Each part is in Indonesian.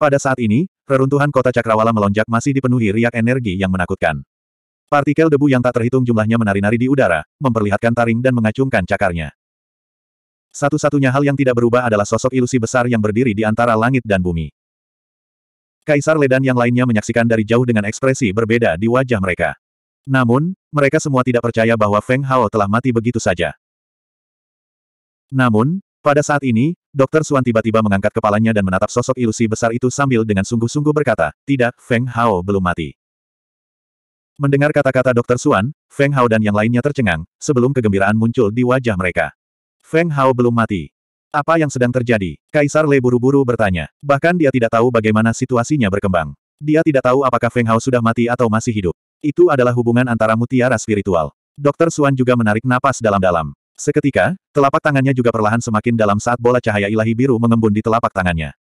Pada saat ini, reruntuhan kota Cakrawala melonjak masih dipenuhi riak energi yang menakutkan. Partikel debu yang tak terhitung jumlahnya menari-nari di udara, memperlihatkan taring dan mengacungkan cakarnya. Satu-satunya hal yang tidak berubah adalah sosok ilusi besar yang berdiri di antara langit dan bumi. Kaisar Ledan yang lainnya menyaksikan dari jauh dengan ekspresi berbeda di wajah mereka. Namun, mereka semua tidak percaya bahwa Feng Hao telah mati begitu saja. Namun, pada saat ini, Dr. Suan tiba-tiba mengangkat kepalanya dan menatap sosok ilusi besar itu sambil dengan sungguh-sungguh berkata, tidak, Feng Hao belum mati. Mendengar kata-kata Dr. Suan, Feng Hao dan yang lainnya tercengang, sebelum kegembiraan muncul di wajah mereka. Feng Hao belum mati. Apa yang sedang terjadi? Kaisar Lei buru-buru bertanya. Bahkan dia tidak tahu bagaimana situasinya berkembang. Dia tidak tahu apakah Feng Hao sudah mati atau masih hidup. Itu adalah hubungan antara mutiara spiritual. Dr. Suan juga menarik napas dalam-dalam. Seketika, telapak tangannya juga perlahan semakin dalam saat bola cahaya ilahi biru mengembun di telapak tangannya.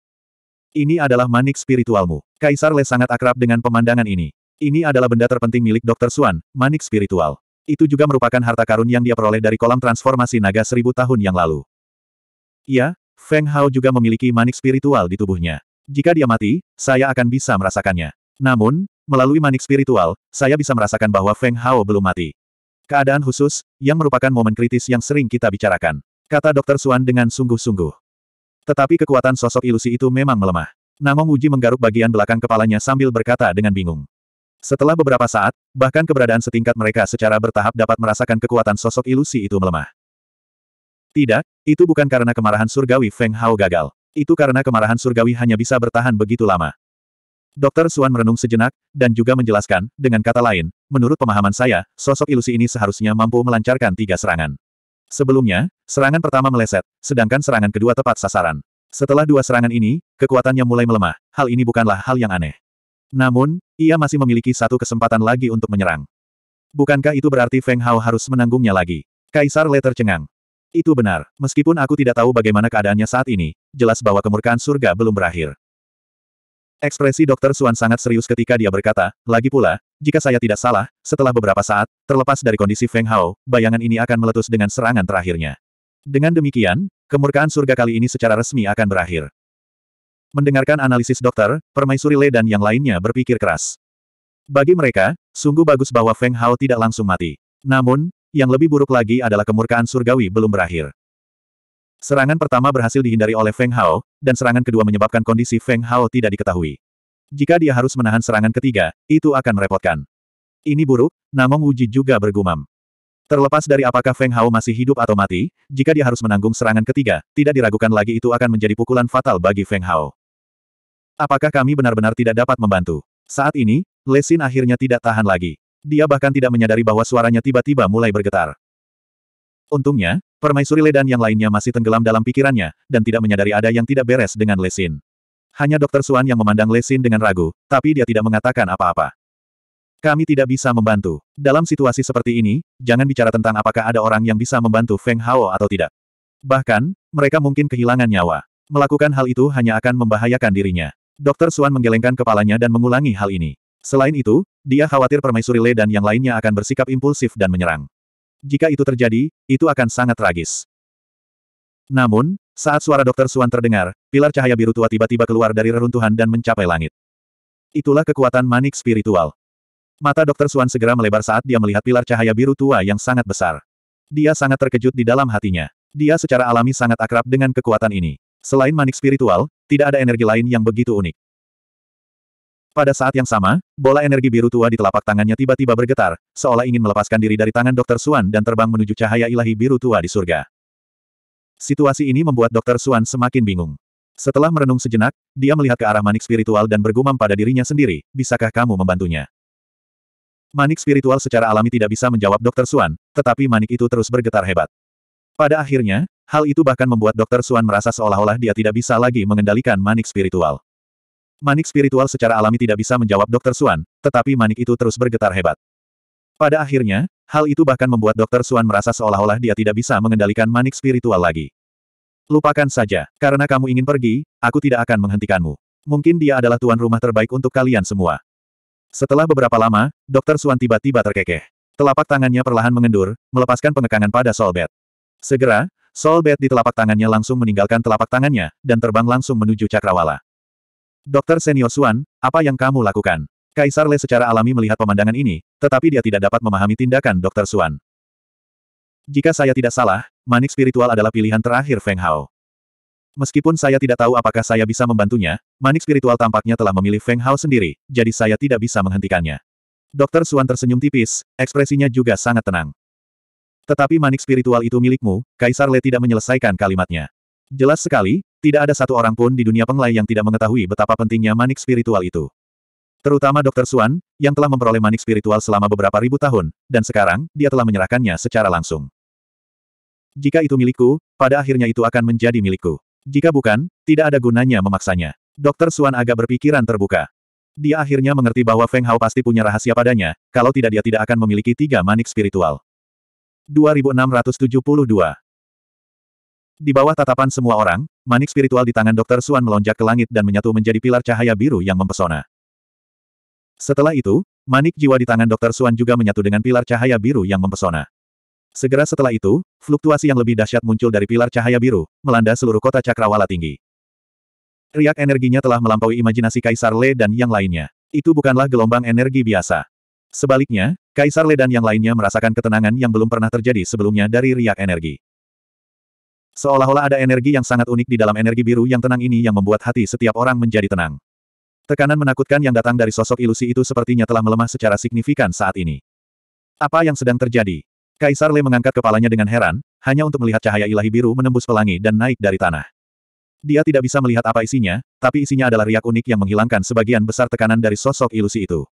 Ini adalah manik spiritualmu. Kaisar Le sangat akrab dengan pemandangan ini. Ini adalah benda terpenting milik Dr. Suan, manik spiritual. Itu juga merupakan harta karun yang dia peroleh dari kolam transformasi naga seribu tahun yang lalu. Iya, Feng Hao juga memiliki manik spiritual di tubuhnya. Jika dia mati, saya akan bisa merasakannya. Namun, melalui manik spiritual, saya bisa merasakan bahwa Feng Hao belum mati. Keadaan khusus, yang merupakan momen kritis yang sering kita bicarakan. Kata Dr. Suan dengan sungguh-sungguh. Tetapi kekuatan sosok ilusi itu memang melemah. Namong Uji menggaruk bagian belakang kepalanya sambil berkata dengan bingung. Setelah beberapa saat, bahkan keberadaan setingkat mereka secara bertahap dapat merasakan kekuatan sosok ilusi itu melemah. Tidak, itu bukan karena kemarahan surgawi Feng Hao gagal. Itu karena kemarahan surgawi hanya bisa bertahan begitu lama. Dr. Suan merenung sejenak, dan juga menjelaskan, dengan kata lain, menurut pemahaman saya, sosok ilusi ini seharusnya mampu melancarkan tiga serangan. Sebelumnya, serangan pertama meleset, sedangkan serangan kedua tepat sasaran. Setelah dua serangan ini, kekuatannya mulai melemah, hal ini bukanlah hal yang aneh. Namun, ia masih memiliki satu kesempatan lagi untuk menyerang. Bukankah itu berarti Feng Hao harus menanggungnya lagi? Kaisar Le tercengang. Itu benar, meskipun aku tidak tahu bagaimana keadaannya saat ini, jelas bahwa kemurkaan surga belum berakhir. Ekspresi Dr. Suan sangat serius ketika dia berkata, lagi pula, jika saya tidak salah, setelah beberapa saat, terlepas dari kondisi Feng Hao, bayangan ini akan meletus dengan serangan terakhirnya. Dengan demikian, kemurkaan surga kali ini secara resmi akan berakhir. Mendengarkan analisis dokter, Permaisuri Le dan yang lainnya berpikir keras. Bagi mereka, sungguh bagus bahwa Feng Hao tidak langsung mati. Namun, yang lebih buruk lagi adalah kemurkaan surgawi belum berakhir. Serangan pertama berhasil dihindari oleh Feng Hao, dan serangan kedua menyebabkan kondisi Feng Hao tidak diketahui. Jika dia harus menahan serangan ketiga, itu akan merepotkan. Ini buruk, Namong Wuji juga bergumam. Terlepas dari apakah Feng Hao masih hidup atau mati, jika dia harus menanggung serangan ketiga, tidak diragukan lagi itu akan menjadi pukulan fatal bagi Feng Hao. Apakah kami benar-benar tidak dapat membantu? Saat ini, Lesin akhirnya tidak tahan lagi. Dia bahkan tidak menyadari bahwa suaranya tiba-tiba mulai bergetar. Untungnya, Permaisuri Le dan yang lainnya masih tenggelam dalam pikirannya, dan tidak menyadari ada yang tidak beres dengan Lesin. Hanya Dr. Suan yang memandang Lesin dengan ragu, tapi dia tidak mengatakan apa-apa. Kami tidak bisa membantu. Dalam situasi seperti ini, jangan bicara tentang apakah ada orang yang bisa membantu Feng Hao atau tidak. Bahkan, mereka mungkin kehilangan nyawa. Melakukan hal itu hanya akan membahayakan dirinya. Dr. Suan menggelengkan kepalanya dan mengulangi hal ini. Selain itu, dia khawatir Permaisuri Le dan yang lainnya akan bersikap impulsif dan menyerang. Jika itu terjadi, itu akan sangat tragis. Namun, saat suara Dr. Suan terdengar, pilar cahaya biru tua tiba-tiba keluar dari reruntuhan dan mencapai langit. Itulah kekuatan manik spiritual. Mata Dr. Suan segera melebar saat dia melihat pilar cahaya biru tua yang sangat besar. Dia sangat terkejut di dalam hatinya. Dia secara alami sangat akrab dengan kekuatan ini. Selain manik spiritual, tidak ada energi lain yang begitu unik. Pada saat yang sama, bola energi biru tua di telapak tangannya tiba-tiba bergetar, seolah ingin melepaskan diri dari tangan Dr. Suan dan terbang menuju cahaya ilahi biru tua di surga. Situasi ini membuat Dr. Suan semakin bingung. Setelah merenung sejenak, dia melihat ke arah manik spiritual dan bergumam pada dirinya sendiri, bisakah kamu membantunya? Manik spiritual secara alami tidak bisa menjawab Dr. Suan, tetapi manik itu terus bergetar hebat. Pada akhirnya, hal itu bahkan membuat Dr. Suan merasa seolah-olah dia tidak bisa lagi mengendalikan manik spiritual. Manik spiritual secara alami tidak bisa menjawab Dr. Suan, tetapi manik itu terus bergetar hebat. Pada akhirnya, hal itu bahkan membuat Dr. Suan merasa seolah-olah dia tidak bisa mengendalikan manik spiritual lagi. Lupakan saja, karena kamu ingin pergi, aku tidak akan menghentikanmu. Mungkin dia adalah tuan rumah terbaik untuk kalian semua. Setelah beberapa lama, Dr. Suan tiba-tiba terkekeh. Telapak tangannya perlahan mengendur, melepaskan pengekangan pada Solbet. Segera, Solbet di telapak tangannya langsung meninggalkan telapak tangannya, dan terbang langsung menuju cakrawala. Dokter Senior Suan, apa yang kamu lakukan? Kaisar Le secara alami melihat pemandangan ini, tetapi dia tidak dapat memahami tindakan Dokter Suan. Jika saya tidak salah, manik spiritual adalah pilihan terakhir Feng Hao. Meskipun saya tidak tahu apakah saya bisa membantunya, manik spiritual tampaknya telah memilih Feng Hao sendiri, jadi saya tidak bisa menghentikannya. Dokter Suan tersenyum tipis, ekspresinya juga sangat tenang. Tetapi manik spiritual itu milikmu, Kaisar Le tidak menyelesaikan kalimatnya. Jelas sekali, tidak ada satu orang pun di dunia penglai yang tidak mengetahui betapa pentingnya manik spiritual itu. Terutama Dr. Suan, yang telah memperoleh manik spiritual selama beberapa ribu tahun, dan sekarang, dia telah menyerahkannya secara langsung. Jika itu milikku, pada akhirnya itu akan menjadi milikku. Jika bukan, tidak ada gunanya memaksanya. Dr. Suan agak berpikiran terbuka. Dia akhirnya mengerti bahwa Feng Hao pasti punya rahasia padanya, kalau tidak dia tidak akan memiliki tiga manik spiritual. 2672 di bawah tatapan semua orang, manik spiritual di tangan Dr. Suan melonjak ke langit dan menyatu menjadi pilar cahaya biru yang mempesona. Setelah itu, manik jiwa di tangan Dr. Suan juga menyatu dengan pilar cahaya biru yang mempesona. Segera setelah itu, fluktuasi yang lebih dahsyat muncul dari pilar cahaya biru, melanda seluruh kota cakrawala tinggi. Riak energinya telah melampaui imajinasi Kaisar Le dan yang lainnya. Itu bukanlah gelombang energi biasa. Sebaliknya, Kaisar Le dan yang lainnya merasakan ketenangan yang belum pernah terjadi sebelumnya dari riak energi. Seolah-olah ada energi yang sangat unik di dalam energi biru yang tenang ini yang membuat hati setiap orang menjadi tenang. Tekanan menakutkan yang datang dari sosok ilusi itu sepertinya telah melemah secara signifikan saat ini. Apa yang sedang terjadi? Kaisar Le mengangkat kepalanya dengan heran, hanya untuk melihat cahaya ilahi biru menembus pelangi dan naik dari tanah. Dia tidak bisa melihat apa isinya, tapi isinya adalah riak unik yang menghilangkan sebagian besar tekanan dari sosok ilusi itu.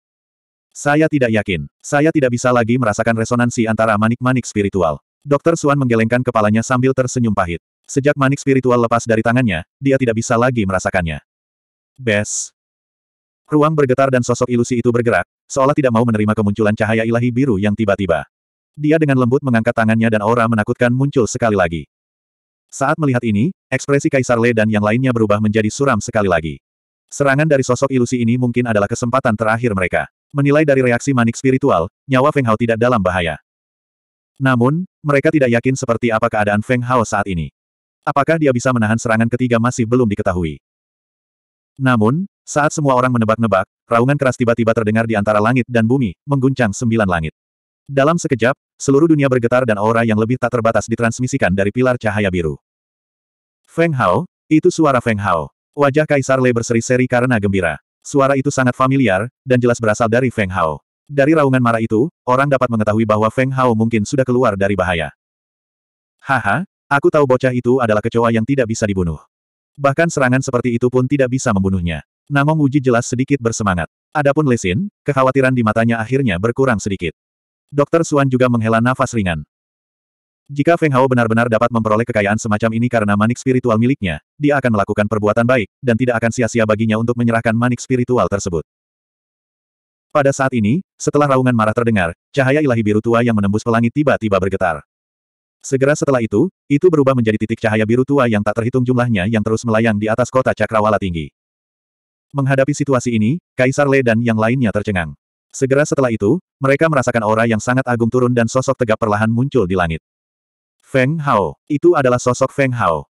Saya tidak yakin. Saya tidak bisa lagi merasakan resonansi antara manik-manik spiritual. Dokter Suan menggelengkan kepalanya sambil tersenyum pahit. Sejak manik spiritual lepas dari tangannya, dia tidak bisa lagi merasakannya. Bes. Ruang bergetar dan sosok ilusi itu bergerak, seolah tidak mau menerima kemunculan cahaya ilahi biru yang tiba-tiba. Dia dengan lembut mengangkat tangannya dan aura menakutkan muncul sekali lagi. Saat melihat ini, ekspresi Kaisar Le dan yang lainnya berubah menjadi suram sekali lagi. Serangan dari sosok ilusi ini mungkin adalah kesempatan terakhir mereka. Menilai dari reaksi manik spiritual, nyawa Feng Hao tidak dalam bahaya. Namun, mereka tidak yakin seperti apa keadaan Feng Hao saat ini. Apakah dia bisa menahan serangan ketiga masih belum diketahui. Namun, saat semua orang menebak-nebak, raungan keras tiba-tiba terdengar di antara langit dan bumi, mengguncang sembilan langit. Dalam sekejap, seluruh dunia bergetar dan aura yang lebih tak terbatas ditransmisikan dari pilar cahaya biru. Feng Hao, itu suara Feng Hao. Wajah Kaisar Lei berseri-seri karena gembira. Suara itu sangat familiar, dan jelas berasal dari Feng Hao. Dari raungan marah itu, orang dapat mengetahui bahwa Feng Hao mungkin sudah keluar dari bahaya. Haha, aku tahu bocah itu adalah kecoa yang tidak bisa dibunuh. Bahkan serangan seperti itu pun tidak bisa membunuhnya. Namong Wuji jelas sedikit bersemangat. Adapun Lesin, kekhawatiran di matanya akhirnya berkurang sedikit. Dokter Suan juga menghela nafas ringan. Jika Feng Hao benar-benar dapat memperoleh kekayaan semacam ini karena manik spiritual miliknya, dia akan melakukan perbuatan baik, dan tidak akan sia-sia baginya untuk menyerahkan manik spiritual tersebut. Pada saat ini, setelah raungan marah terdengar, cahaya ilahi biru tua yang menembus pelangi tiba-tiba bergetar. Segera setelah itu, itu berubah menjadi titik cahaya biru tua yang tak terhitung jumlahnya yang terus melayang di atas kota cakrawala tinggi. Menghadapi situasi ini, Kaisar Le dan yang lainnya tercengang. Segera setelah itu, mereka merasakan aura yang sangat agung turun dan sosok tegap perlahan muncul di langit. Feng Hao. Itu adalah sosok Feng Hao.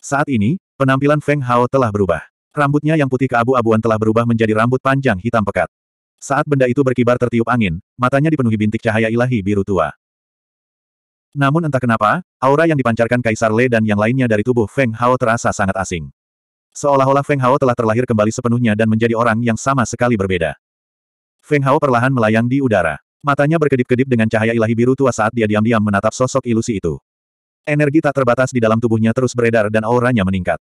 Saat ini, penampilan Feng Hao telah berubah. Rambutnya yang putih keabu-abuan telah berubah menjadi rambut panjang hitam pekat. Saat benda itu berkibar tertiup angin, matanya dipenuhi bintik cahaya ilahi biru tua. Namun entah kenapa, aura yang dipancarkan Kaisar Le dan yang lainnya dari tubuh Feng Hao terasa sangat asing. Seolah-olah Feng Hao telah terlahir kembali sepenuhnya dan menjadi orang yang sama sekali berbeda. Feng Hao perlahan melayang di udara. Matanya berkedip-kedip dengan cahaya ilahi biru tua saat dia diam-diam menatap sosok ilusi itu. Energi tak terbatas di dalam tubuhnya terus beredar dan auranya meningkat.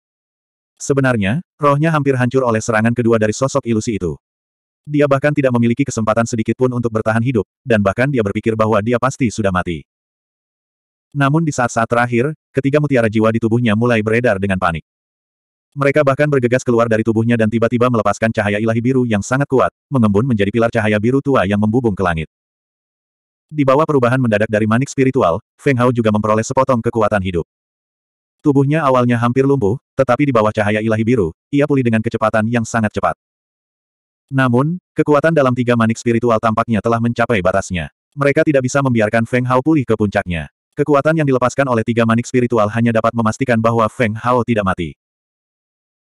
Sebenarnya, rohnya hampir hancur oleh serangan kedua dari sosok ilusi itu. Dia bahkan tidak memiliki kesempatan sedikit pun untuk bertahan hidup, dan bahkan dia berpikir bahwa dia pasti sudah mati. Namun di saat-saat terakhir, ketiga mutiara jiwa di tubuhnya mulai beredar dengan panik. Mereka bahkan bergegas keluar dari tubuhnya dan tiba-tiba melepaskan cahaya ilahi biru yang sangat kuat, mengembun menjadi pilar cahaya biru tua yang membubung ke langit. Di bawah perubahan mendadak dari manik spiritual, Feng Hao juga memperoleh sepotong kekuatan hidup. Tubuhnya awalnya hampir lumpuh, tetapi di bawah cahaya ilahi biru, ia pulih dengan kecepatan yang sangat cepat. Namun, kekuatan dalam tiga manik spiritual tampaknya telah mencapai batasnya. Mereka tidak bisa membiarkan Feng Hao pulih ke puncaknya. Kekuatan yang dilepaskan oleh tiga manik spiritual hanya dapat memastikan bahwa Feng Hao tidak mati.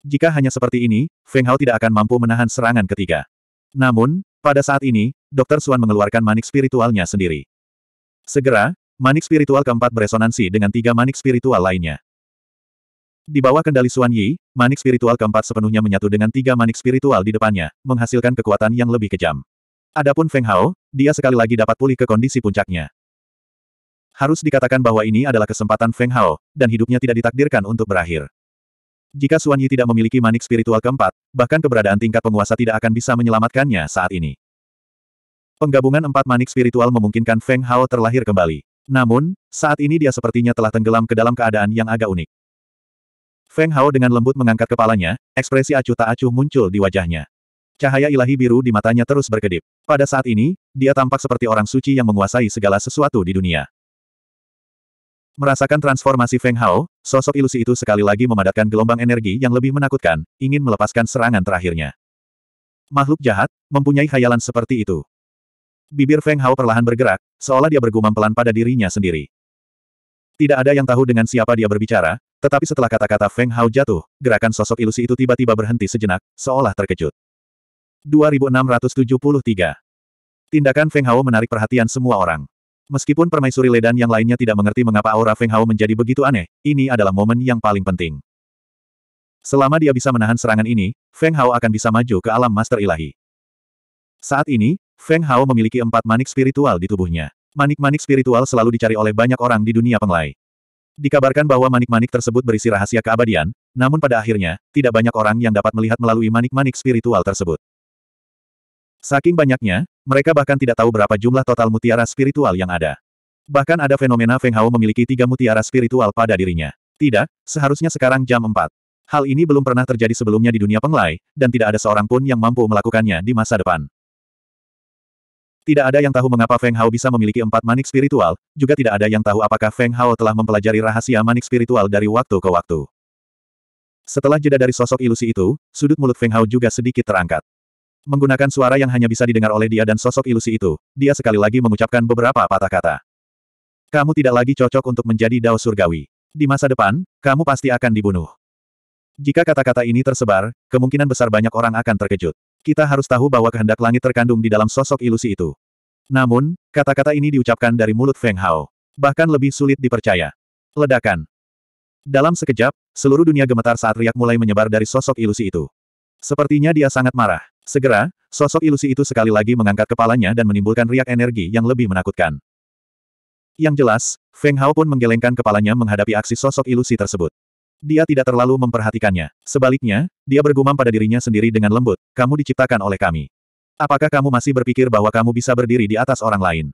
Jika hanya seperti ini, Feng Hao tidak akan mampu menahan serangan ketiga. Namun, pada saat ini, Dr. Suan mengeluarkan manik spiritualnya sendiri. Segera, manik spiritual keempat beresonansi dengan tiga manik spiritual lainnya. Di bawah kendali Suan Yi, manik spiritual keempat sepenuhnya menyatu dengan tiga manik spiritual di depannya, menghasilkan kekuatan yang lebih kejam. Adapun Feng Hao, dia sekali lagi dapat pulih ke kondisi puncaknya. Harus dikatakan bahwa ini adalah kesempatan Feng Hao, dan hidupnya tidak ditakdirkan untuk berakhir. Jika Suan Yi tidak memiliki manik spiritual keempat, bahkan keberadaan tingkat penguasa tidak akan bisa menyelamatkannya saat ini. Penggabungan empat manik spiritual memungkinkan Feng Hao terlahir kembali. Namun, saat ini dia sepertinya telah tenggelam ke dalam keadaan yang agak unik. Feng Hao dengan lembut mengangkat kepalanya, ekspresi acuh tak acuh muncul di wajahnya. Cahaya ilahi biru di matanya terus berkedip. Pada saat ini, dia tampak seperti orang suci yang menguasai segala sesuatu di dunia. Merasakan transformasi Feng Hao, sosok ilusi itu sekali lagi memadatkan gelombang energi yang lebih menakutkan, ingin melepaskan serangan terakhirnya. Makhluk jahat, mempunyai khayalan seperti itu. Bibir Feng Hao perlahan bergerak, seolah dia bergumam pelan pada dirinya sendiri. Tidak ada yang tahu dengan siapa dia berbicara, tetapi setelah kata-kata Feng Hao jatuh, gerakan sosok ilusi itu tiba-tiba berhenti sejenak, seolah terkejut. 2673. Tindakan Feng Hao menarik perhatian semua orang. Meskipun permaisuri Ledan yang lainnya tidak mengerti mengapa aura Feng Hao menjadi begitu aneh, ini adalah momen yang paling penting. Selama dia bisa menahan serangan ini, Feng Hao akan bisa maju ke alam Master Ilahi. Saat ini, Feng Hao memiliki empat manik spiritual di tubuhnya. Manik-manik spiritual selalu dicari oleh banyak orang di dunia penglai. Dikabarkan bahwa manik-manik tersebut berisi rahasia keabadian, namun pada akhirnya, tidak banyak orang yang dapat melihat melalui manik-manik spiritual tersebut. Saking banyaknya, mereka bahkan tidak tahu berapa jumlah total mutiara spiritual yang ada. Bahkan ada fenomena Feng Hao memiliki tiga mutiara spiritual pada dirinya. Tidak, seharusnya sekarang jam 4. Hal ini belum pernah terjadi sebelumnya di dunia penglai, dan tidak ada seorang pun yang mampu melakukannya di masa depan. Tidak ada yang tahu mengapa Feng Hao bisa memiliki empat manik spiritual, juga tidak ada yang tahu apakah Feng Hao telah mempelajari rahasia manik spiritual dari waktu ke waktu. Setelah jeda dari sosok ilusi itu, sudut mulut Feng Hao juga sedikit terangkat. Menggunakan suara yang hanya bisa didengar oleh dia dan sosok ilusi itu, dia sekali lagi mengucapkan beberapa patah kata. Kamu tidak lagi cocok untuk menjadi Dao Surgawi. Di masa depan, kamu pasti akan dibunuh. Jika kata-kata ini tersebar, kemungkinan besar banyak orang akan terkejut. Kita harus tahu bahwa kehendak langit terkandung di dalam sosok ilusi itu. Namun, kata-kata ini diucapkan dari mulut Feng Hao. Bahkan lebih sulit dipercaya. Ledakan. Dalam sekejap, seluruh dunia gemetar saat riak mulai menyebar dari sosok ilusi itu. Sepertinya dia sangat marah. Segera, sosok ilusi itu sekali lagi mengangkat kepalanya dan menimbulkan riak energi yang lebih menakutkan. Yang jelas, Feng Hao pun menggelengkan kepalanya menghadapi aksi sosok ilusi tersebut. Dia tidak terlalu memperhatikannya. Sebaliknya, dia bergumam pada dirinya sendiri dengan lembut, kamu diciptakan oleh kami. Apakah kamu masih berpikir bahwa kamu bisa berdiri di atas orang lain?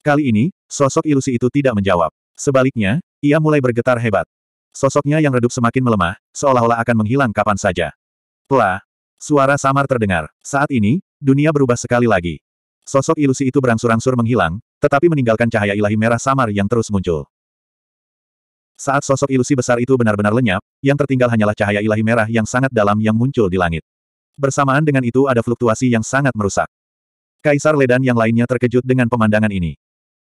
Kali ini, sosok ilusi itu tidak menjawab. Sebaliknya, ia mulai bergetar hebat. Sosoknya yang redup semakin melemah, seolah-olah akan menghilang kapan saja. Pla, Suara samar terdengar. Saat ini, dunia berubah sekali lagi. Sosok ilusi itu berangsur-angsur menghilang, tetapi meninggalkan cahaya ilahi merah samar yang terus muncul. Saat sosok ilusi besar itu benar-benar lenyap, yang tertinggal hanyalah cahaya ilahi merah yang sangat dalam yang muncul di langit. Bersamaan dengan itu ada fluktuasi yang sangat merusak. Kaisar Ledan yang lainnya terkejut dengan pemandangan ini.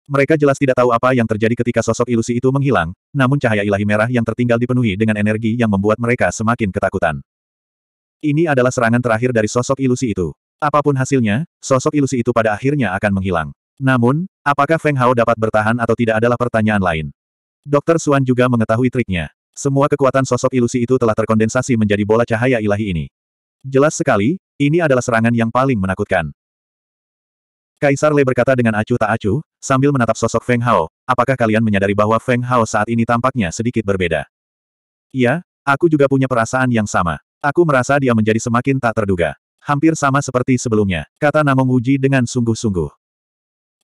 Mereka jelas tidak tahu apa yang terjadi ketika sosok ilusi itu menghilang, namun cahaya ilahi merah yang tertinggal dipenuhi dengan energi yang membuat mereka semakin ketakutan. Ini adalah serangan terakhir dari sosok ilusi itu. Apa pun hasilnya, sosok ilusi itu pada akhirnya akan menghilang. Namun, apakah Feng Hao dapat bertahan atau tidak adalah pertanyaan lain. Dr. Suan juga mengetahui triknya. Semua kekuatan sosok ilusi itu telah terkondensasi menjadi bola cahaya ilahi ini. Jelas sekali, ini adalah serangan yang paling menakutkan. Kaisar Lei berkata dengan acuh tak acuh, sambil menatap sosok Feng Hao, apakah kalian menyadari bahwa Feng Hao saat ini tampaknya sedikit berbeda? Iya, aku juga punya perasaan yang sama. Aku merasa dia menjadi semakin tak terduga. Hampir sama seperti sebelumnya, kata Namong Uji dengan sungguh-sungguh.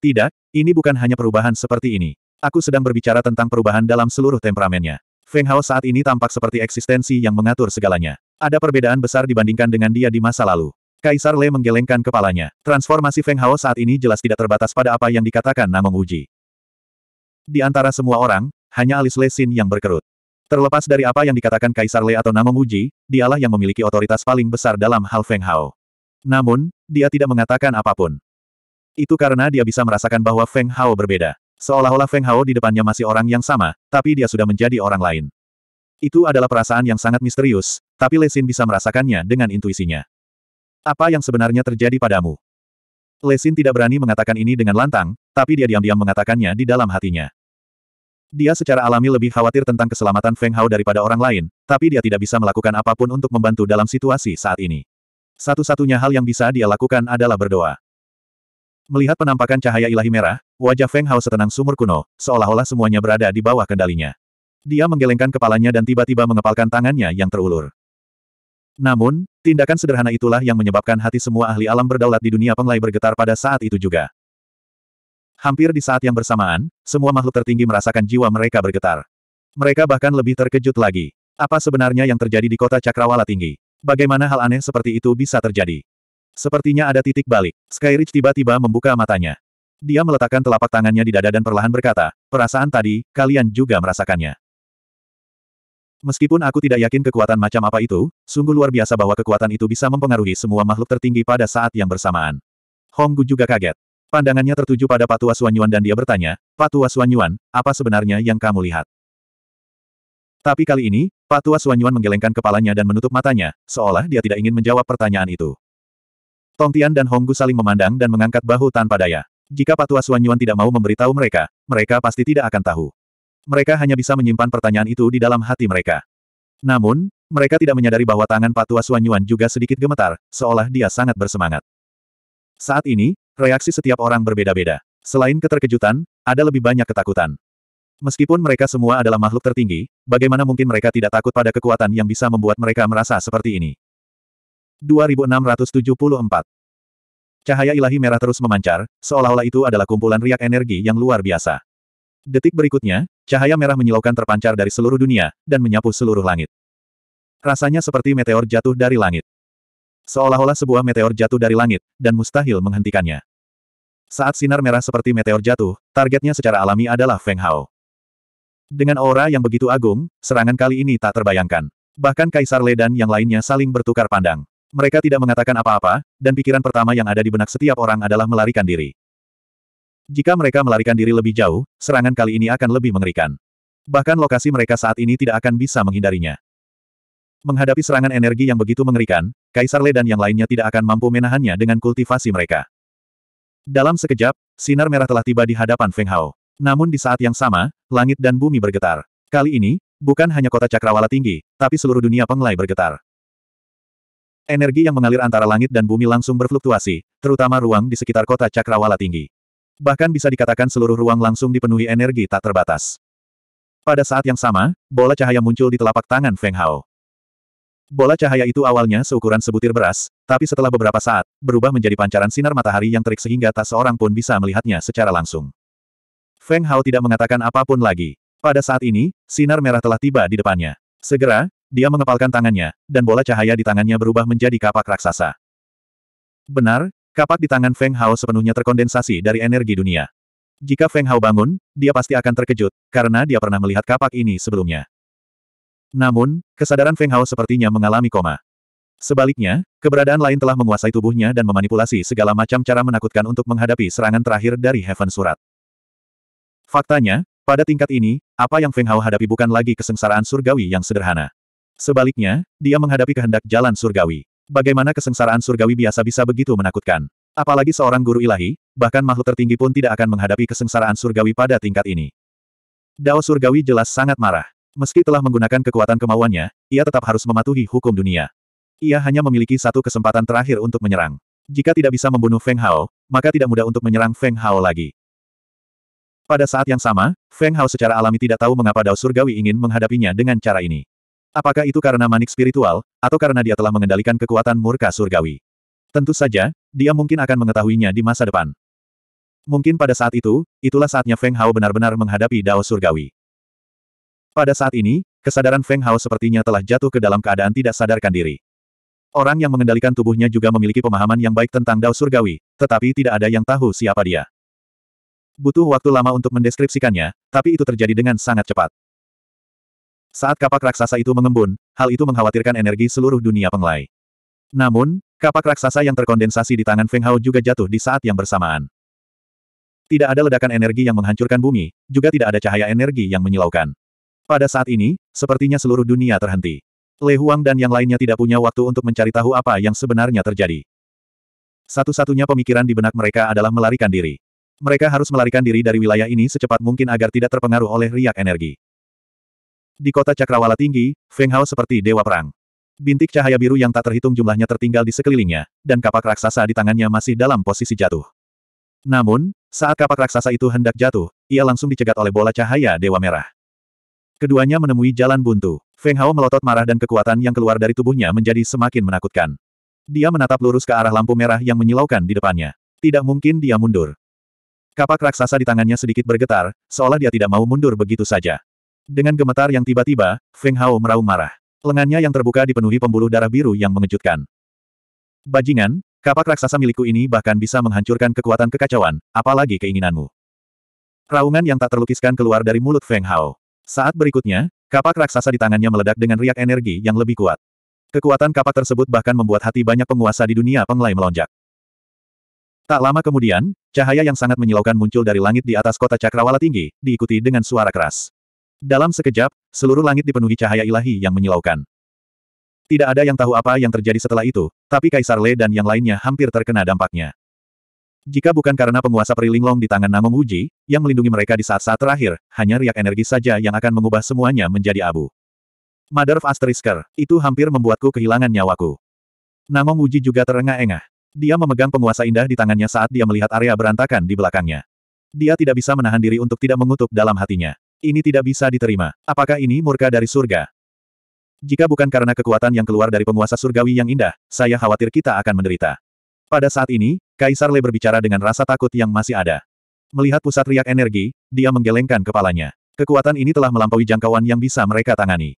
Tidak, ini bukan hanya perubahan seperti ini. Aku sedang berbicara tentang perubahan dalam seluruh temperamennya. Feng Hao saat ini tampak seperti eksistensi yang mengatur segalanya. Ada perbedaan besar dibandingkan dengan dia di masa lalu. Kaisar Le menggelengkan kepalanya. Transformasi Feng Hao saat ini jelas tidak terbatas pada apa yang dikatakan Namong Uji. Di antara semua orang, hanya alis Le Xin yang berkerut. Terlepas dari apa yang dikatakan Kaisar Le atau Namong Uji, dialah yang memiliki otoritas paling besar dalam hal Feng Hao. Namun, dia tidak mengatakan apa pun. Itu karena dia bisa merasakan bahwa Feng Hao berbeda. Seolah-olah Feng Hao di depannya masih orang yang sama, tapi dia sudah menjadi orang lain. Itu adalah perasaan yang sangat misterius, tapi Lesin bisa merasakannya dengan intuisinya. Apa yang sebenarnya terjadi padamu? Lesin tidak berani mengatakan ini dengan lantang, tapi dia diam-diam mengatakannya di dalam hatinya. Dia secara alami lebih khawatir tentang keselamatan Feng Hao daripada orang lain, tapi dia tidak bisa melakukan apa pun untuk membantu dalam situasi saat ini. Satu-satunya hal yang bisa dia lakukan adalah berdoa. Melihat penampakan cahaya ilahi merah, wajah Feng Hao setenang sumur kuno, seolah-olah semuanya berada di bawah kendalinya. Dia menggelengkan kepalanya dan tiba-tiba mengepalkan tangannya yang terulur. Namun, tindakan sederhana itulah yang menyebabkan hati semua ahli alam berdaulat di dunia penglai bergetar pada saat itu juga. Hampir di saat yang bersamaan, semua makhluk tertinggi merasakan jiwa mereka bergetar. Mereka bahkan lebih terkejut lagi. Apa sebenarnya yang terjadi di kota Cakrawala Tinggi? Bagaimana hal aneh seperti itu bisa terjadi? Sepertinya ada titik balik. Skyridge tiba-tiba membuka matanya. Dia meletakkan telapak tangannya di dada dan perlahan berkata, perasaan tadi, kalian juga merasakannya. Meskipun aku tidak yakin kekuatan macam apa itu, sungguh luar biasa bahwa kekuatan itu bisa mempengaruhi semua makhluk tertinggi pada saat yang bersamaan. Hong Gu juga kaget. Pandangannya tertuju pada Patua Suanyuan dan dia bertanya, Patua Suanyuan, apa sebenarnya yang kamu lihat? Tapi kali ini, Patua Suanyuan menggelengkan kepalanya dan menutup matanya, seolah dia tidak ingin menjawab pertanyaan itu. Tong Tian dan Hong Gu saling memandang dan mengangkat bahu tanpa daya. Jika Patua Suanyuan tidak mau memberitahu mereka, mereka pasti tidak akan tahu. Mereka hanya bisa menyimpan pertanyaan itu di dalam hati mereka. Namun, mereka tidak menyadari bahwa tangan Patua Suanyuan juga sedikit gemetar, seolah dia sangat bersemangat. Saat ini, reaksi setiap orang berbeda-beda. Selain keterkejutan, ada lebih banyak ketakutan. Meskipun mereka semua adalah makhluk tertinggi, bagaimana mungkin mereka tidak takut pada kekuatan yang bisa membuat mereka merasa seperti ini? 2674 Cahaya ilahi merah terus memancar, seolah-olah itu adalah kumpulan riak energi yang luar biasa. Detik berikutnya, cahaya merah menyilaukan terpancar dari seluruh dunia, dan menyapu seluruh langit. Rasanya seperti meteor jatuh dari langit. Seolah-olah sebuah meteor jatuh dari langit, dan mustahil menghentikannya. Saat sinar merah seperti meteor jatuh, targetnya secara alami adalah Feng Hao. Dengan aura yang begitu agung, serangan kali ini tak terbayangkan. Bahkan Kaisar Le dan yang lainnya saling bertukar pandang. Mereka tidak mengatakan apa-apa, dan pikiran pertama yang ada di benak setiap orang adalah melarikan diri. Jika mereka melarikan diri lebih jauh, serangan kali ini akan lebih mengerikan. Bahkan lokasi mereka saat ini tidak akan bisa menghindarinya. Menghadapi serangan energi yang begitu mengerikan, Kaisar Le dan yang lainnya tidak akan mampu menahannya dengan kultivasi mereka. Dalam sekejap, sinar merah telah tiba di hadapan Feng Hao. Namun di saat yang sama, langit dan bumi bergetar. Kali ini, bukan hanya kota cakrawala tinggi, tapi seluruh dunia penglai bergetar. Energi yang mengalir antara langit dan bumi langsung berfluktuasi, terutama ruang di sekitar kota cakrawala tinggi. Bahkan bisa dikatakan seluruh ruang langsung dipenuhi energi tak terbatas. Pada saat yang sama, bola cahaya muncul di telapak tangan Feng Hao. Bola cahaya itu awalnya seukuran sebutir beras, tapi setelah beberapa saat, berubah menjadi pancaran sinar matahari yang terik sehingga tak seorang pun bisa melihatnya secara langsung. Feng Hao tidak mengatakan apa pun lagi. Pada saat ini, sinar merah telah tiba di depannya. Segera, dia mengepalkan tangannya, dan bola cahaya di tangannya berubah menjadi kapak raksasa. Benar, Kapak di tangan Feng Hao sepenuhnya terkondensasi dari energi dunia. Jika Feng Hao bangun, dia pasti akan terkejut, karena dia pernah melihat kapak ini sebelumnya. Namun, kesadaran Feng Hao sepertinya mengalami koma. Sebaliknya, keberadaan lain telah menguasai tubuhnya dan memanipulasi segala macam cara menakutkan untuk menghadapi serangan terakhir dari Heaven Surat. Faktanya, pada tingkat ini, apa yang Feng Hao hadapi bukan lagi kesengsaraan surgawi yang sederhana. Sebaliknya, dia menghadapi kehendak jalan surgawi. Bagaimana kesengsaraan surgawi biasa bisa begitu menakutkan? Apalagi seorang guru ilahi, bahkan makhluk tertinggi pun tidak akan menghadapi kesengsaraan surgawi pada tingkat ini. Dao surgawi jelas sangat marah. Meski telah menggunakan kekuatan kemauannya, ia tetap harus mematuhi hukum dunia. Ia hanya memiliki satu kesempatan terakhir untuk menyerang. Jika tidak bisa membunuh Feng Hao, maka tidak mudah untuk menyerang Feng Hao lagi. Pada saat yang sama, Feng Hao secara alami tidak tahu mengapa Dao Surgawi ingin menghadapinya dengan cara ini. Apakah itu karena manik spiritual, atau karena dia telah mengendalikan kekuatan murka surgawi? Tentu saja, dia mungkin akan mengetahuinya di masa depan. Mungkin pada saat itu, itulah saatnya Feng Hao benar-benar menghadapi Dao Surgawi. Pada saat ini, kesadaran Feng Hao sepertinya telah jatuh ke dalam keadaan tidak sadarkan diri. Orang yang mengendalikan tubuhnya juga memiliki pemahaman yang baik tentang Dao Surgawi, tetapi tidak ada yang tahu siapa dia. Butuh waktu lama untuk mendeskripsikannya, tapi itu terjadi dengan sangat cepat. Saat kapak raksasa itu mengembun, hal itu mengkhawatirkan energi seluruh dunia penglai. Namun, kapak raksasa yang terkondensasi di tangan Feng Hao juga jatuh di saat yang bersamaan. Tidak ada ledakan energi yang menghancurkan bumi, juga tidak ada cahaya energi yang menyilaukan. Pada saat ini, sepertinya seluruh dunia terhenti. Lei Huang dan yang lainnya tidak punya waktu untuk mencari tahu apa yang sebenarnya terjadi. Satu-satunya pemikiran di benak mereka adalah melarikan diri. Mereka harus melarikan diri dari wilayah ini secepat mungkin agar tidak terpengaruh oleh riak energi. Di kota Cakrawala Tinggi, Feng Hao seperti dewa perang. Bintik cahaya biru yang tak terhitung jumlahnya tertinggal di sekelilingnya, dan kapak raksasa di tangannya masih dalam posisi jatuh. Namun, saat kapak raksasa itu hendak jatuh, ia langsung dicegat oleh bola cahaya Dewa Merah. Keduanya menemui jalan buntu. Feng Hao melotot marah dan kekuatan yang keluar dari tubuhnya menjadi semakin menakutkan. Dia menatap lurus ke arah lampu merah yang menyilaukan di depannya. Tidak mungkin dia mundur. Kapak raksasa di tangannya sedikit bergetar, seolah dia tidak mau mundur begitu saja. Dengan gemetar yang tiba-tiba, Feng Hao meraung marah. Lengannya yang terbuka dipenuhi pembuluh darah biru yang mengejutkan. Bajingan, kapak raksasa milikku ini bahkan bisa menghancurkan kekuatan kekacauan, apalagi keinginanmu. Raungan yang tak terlukiskan keluar dari mulut Feng Hao. Saat berikutnya, kapak raksasa di tangannya meledak dengan riak energi yang lebih kuat. Kekuatan kapak tersebut bahkan membuat hati banyak penguasa di dunia penglai melonjak. Tak lama kemudian, cahaya yang sangat menyilaukan muncul dari langit di atas kota Cakrawala tinggi, diikuti dengan suara keras. Dalam sekejap, seluruh langit dipenuhi cahaya ilahi yang menyilaukan. Tidak ada yang tahu apa yang terjadi setelah itu, tapi Kaisar Le dan yang lainnya hampir terkena dampaknya. Jika bukan karena penguasa Prilinglong di tangan Namong Uji, yang melindungi mereka di saat-saat terakhir, hanya riak energi saja yang akan mengubah semuanya menjadi abu. Mother of Asterisker, itu hampir membuatku kehilangan nyawaku. Namong Uji juga terengah-engah. Dia memegang penguasa indah di tangannya saat dia melihat area berantakan di belakangnya. Dia tidak bisa menahan diri untuk tidak mengutuk dalam hatinya. Ini tidak bisa diterima. Apakah ini murka dari surga? Jika bukan karena kekuatan yang keluar dari penguasa surgawi yang indah, saya khawatir kita akan menderita. Pada saat ini, Kaisar Le berbicara dengan rasa takut yang masih ada. Melihat pusat riak energi, dia menggelengkan kepalanya. Kekuatan ini telah melampaui jangkauan yang bisa mereka tangani.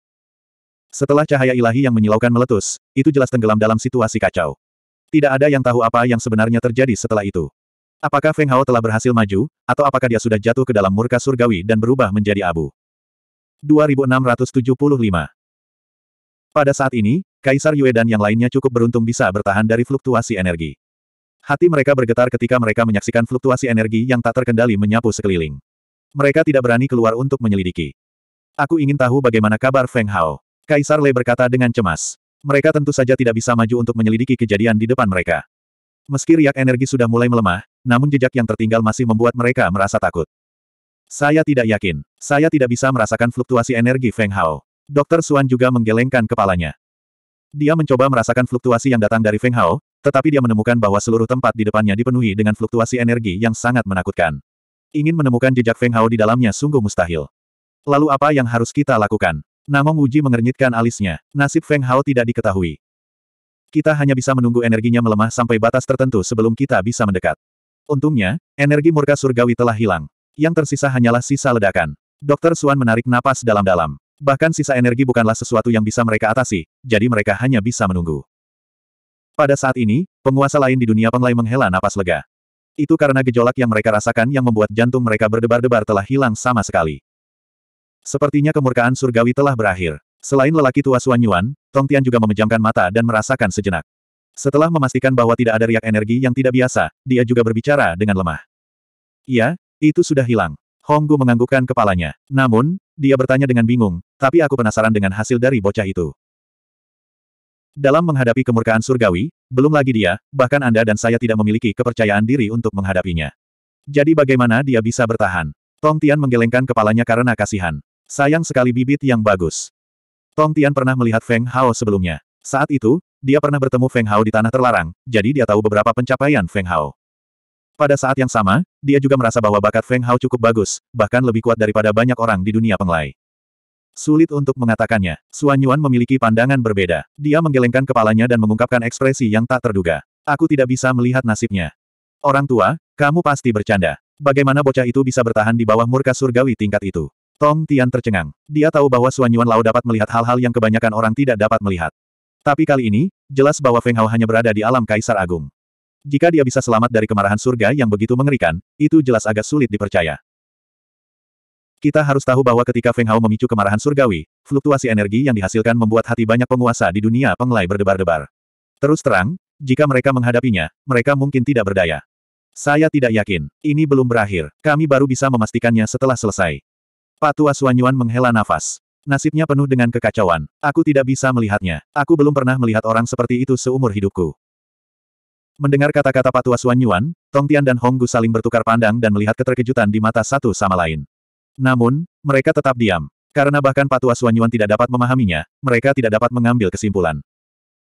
Setelah cahaya ilahi yang menyilaukan meletus, itu jelas tenggelam dalam situasi kacau. Tidak ada yang tahu apa yang sebenarnya terjadi setelah itu. Apakah Feng Hao telah berhasil maju, atau apakah dia sudah jatuh ke dalam murka surgawi dan berubah menjadi abu? 2675 Pada saat ini, Kaisar Yue dan yang lainnya cukup beruntung bisa bertahan dari fluktuasi energi. Hati mereka bergetar ketika mereka menyaksikan fluktuasi energi yang tak terkendali menyapu sekeliling. Mereka tidak berani keluar untuk menyelidiki. Aku ingin tahu bagaimana kabar Feng Hao. Kaisar Lei berkata dengan cemas. Mereka tentu saja tidak bisa maju untuk menyelidiki kejadian di depan mereka. Meski riak energi sudah mulai melemah, namun jejak yang tertinggal masih membuat mereka merasa takut. Saya tidak yakin. Saya tidak bisa merasakan fluktuasi energi Feng Hao. Dr. Suan juga menggelengkan kepalanya. Dia mencoba merasakan fluktuasi yang datang dari Feng Hao, tetapi dia menemukan bahwa seluruh tempat di depannya dipenuhi dengan fluktuasi energi yang sangat menakutkan. Ingin menemukan jejak Feng Hao di dalamnya sungguh mustahil. Lalu apa yang harus kita lakukan? Namong Wuji mengernyitkan alisnya. Nasib Feng Hao tidak diketahui. Kita hanya bisa menunggu energinya melemah sampai batas tertentu sebelum kita bisa mendekat. Untungnya, energi murka surgawi telah hilang. Yang tersisa hanyalah sisa ledakan. Dr. Suan menarik napas dalam-dalam. Bahkan sisa energi bukanlah sesuatu yang bisa mereka atasi, jadi mereka hanya bisa menunggu. Pada saat ini, penguasa lain di dunia penglai menghela napas lega. Itu karena gejolak yang mereka rasakan yang membuat jantung mereka berdebar-debar telah hilang sama sekali. Sepertinya kemurkaan surgawi telah berakhir. Selain lelaki tua Suan Yuan, Tong Tian juga memejamkan mata dan merasakan sejenak. Setelah memastikan bahwa tidak ada riak energi yang tidak biasa, dia juga berbicara dengan lemah. Iya, itu sudah hilang. Hong Gu menganggukkan kepalanya. Namun, dia bertanya dengan bingung, tapi aku penasaran dengan hasil dari bocah itu. Dalam menghadapi kemurkaan surgawi, belum lagi dia, bahkan Anda dan saya tidak memiliki kepercayaan diri untuk menghadapinya. Jadi bagaimana dia bisa bertahan? Tong Tian menggelengkan kepalanya karena kasihan. Sayang sekali bibit yang bagus. Tong Tian pernah melihat Feng Hao sebelumnya. Saat itu, dia pernah bertemu Feng Hao di tanah terlarang, jadi dia tahu beberapa pencapaian Feng Hao. Pada saat yang sama, dia juga merasa bahwa bakat Feng Hao cukup bagus, bahkan lebih kuat daripada banyak orang di dunia penglai. Sulit untuk mengatakannya. Suan Yuan memiliki pandangan berbeda. Dia menggelengkan kepalanya dan mengungkapkan ekspresi yang tak terduga. Aku tidak bisa melihat nasibnya. Orang tua, kamu pasti bercanda. Bagaimana bocah itu bisa bertahan di bawah murka surgawi tingkat itu? Tong Tian tercengang. Dia tahu bahwa Suan Yuan Lao dapat melihat hal-hal yang kebanyakan orang tidak dapat melihat. Tapi kali ini, jelas bahwa Feng Hao hanya berada di alam Kaisar Agung. Jika dia bisa selamat dari kemarahan surga yang begitu mengerikan, itu jelas agak sulit dipercaya. Kita harus tahu bahwa ketika Feng Hao memicu kemarahan surgawi, fluktuasi energi yang dihasilkan membuat hati banyak penguasa di dunia penglai berdebar-debar. Terus terang, jika mereka menghadapinya, mereka mungkin tidak berdaya. Saya tidak yakin. Ini belum berakhir. Kami baru bisa memastikannya setelah selesai. Pak Tua Suanyuan menghela nafas. Nasibnya penuh dengan kekacauan. Aku tidak bisa melihatnya. Aku belum pernah melihat orang seperti itu seumur hidupku. Mendengar kata-kata Pak Tua Yuan, Tong Tian dan Hong Gu saling bertukar pandang dan melihat keterkejutan di mata satu sama lain. Namun, mereka tetap diam. Karena bahkan Pak Tua Yuan tidak dapat memahaminya, mereka tidak dapat mengambil kesimpulan.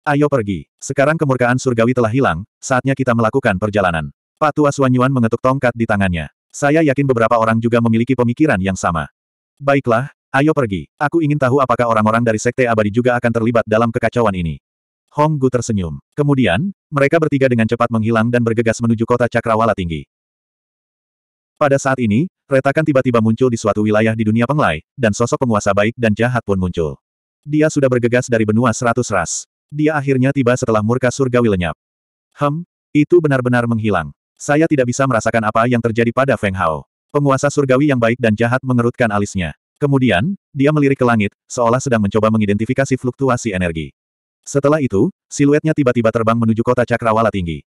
Ayo pergi. Sekarang kemurkaan surgawi telah hilang, saatnya kita melakukan perjalanan. Pak Tua Yuan mengetuk tongkat di tangannya. Saya yakin beberapa orang juga memiliki pemikiran yang sama. Baiklah, Ayo pergi. Aku ingin tahu apakah orang-orang dari Sekte Abadi juga akan terlibat dalam kekacauan ini. Hong Gu tersenyum. Kemudian, mereka bertiga dengan cepat menghilang dan bergegas menuju kota Cakrawala Tinggi. Pada saat ini, retakan tiba-tiba muncul di suatu wilayah di dunia penglai, dan sosok penguasa baik dan jahat pun muncul. Dia sudah bergegas dari benua seratus ras. Dia akhirnya tiba setelah murka surgawi lenyap. Hem, itu benar-benar menghilang. Saya tidak bisa merasakan apa yang terjadi pada Feng Hao. Penguasa surgawi yang baik dan jahat mengerutkan alisnya. Kemudian, dia melirik ke langit, seolah sedang mencoba mengidentifikasi fluktuasi energi. Setelah itu, siluetnya tiba-tiba terbang menuju kota Cakrawala Tinggi.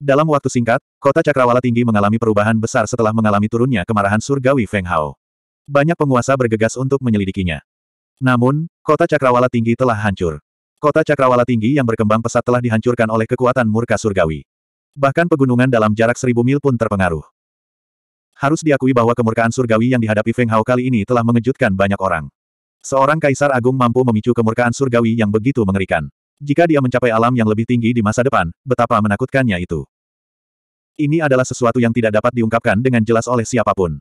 Dalam waktu singkat, kota Cakrawala Tinggi mengalami perubahan besar setelah mengalami turunnya kemarahan surgawi Feng Hao. Banyak penguasa bergegas untuk menyelidikinya. Namun, kota Cakrawala Tinggi telah hancur. Kota Cakrawala Tinggi yang berkembang pesat telah dihancurkan oleh kekuatan murka surgawi. Bahkan pegunungan dalam jarak seribu mil pun terpengaruh. Harus diakui bahwa kemurkaan surgawi yang dihadapi Feng Hao kali ini telah mengejutkan banyak orang. Seorang kaisar agung mampu memicu kemurkaan surgawi yang begitu mengerikan. Jika dia mencapai alam yang lebih tinggi di masa depan, betapa menakutkannya itu. Ini adalah sesuatu yang tidak dapat diungkapkan dengan jelas oleh siapa pun.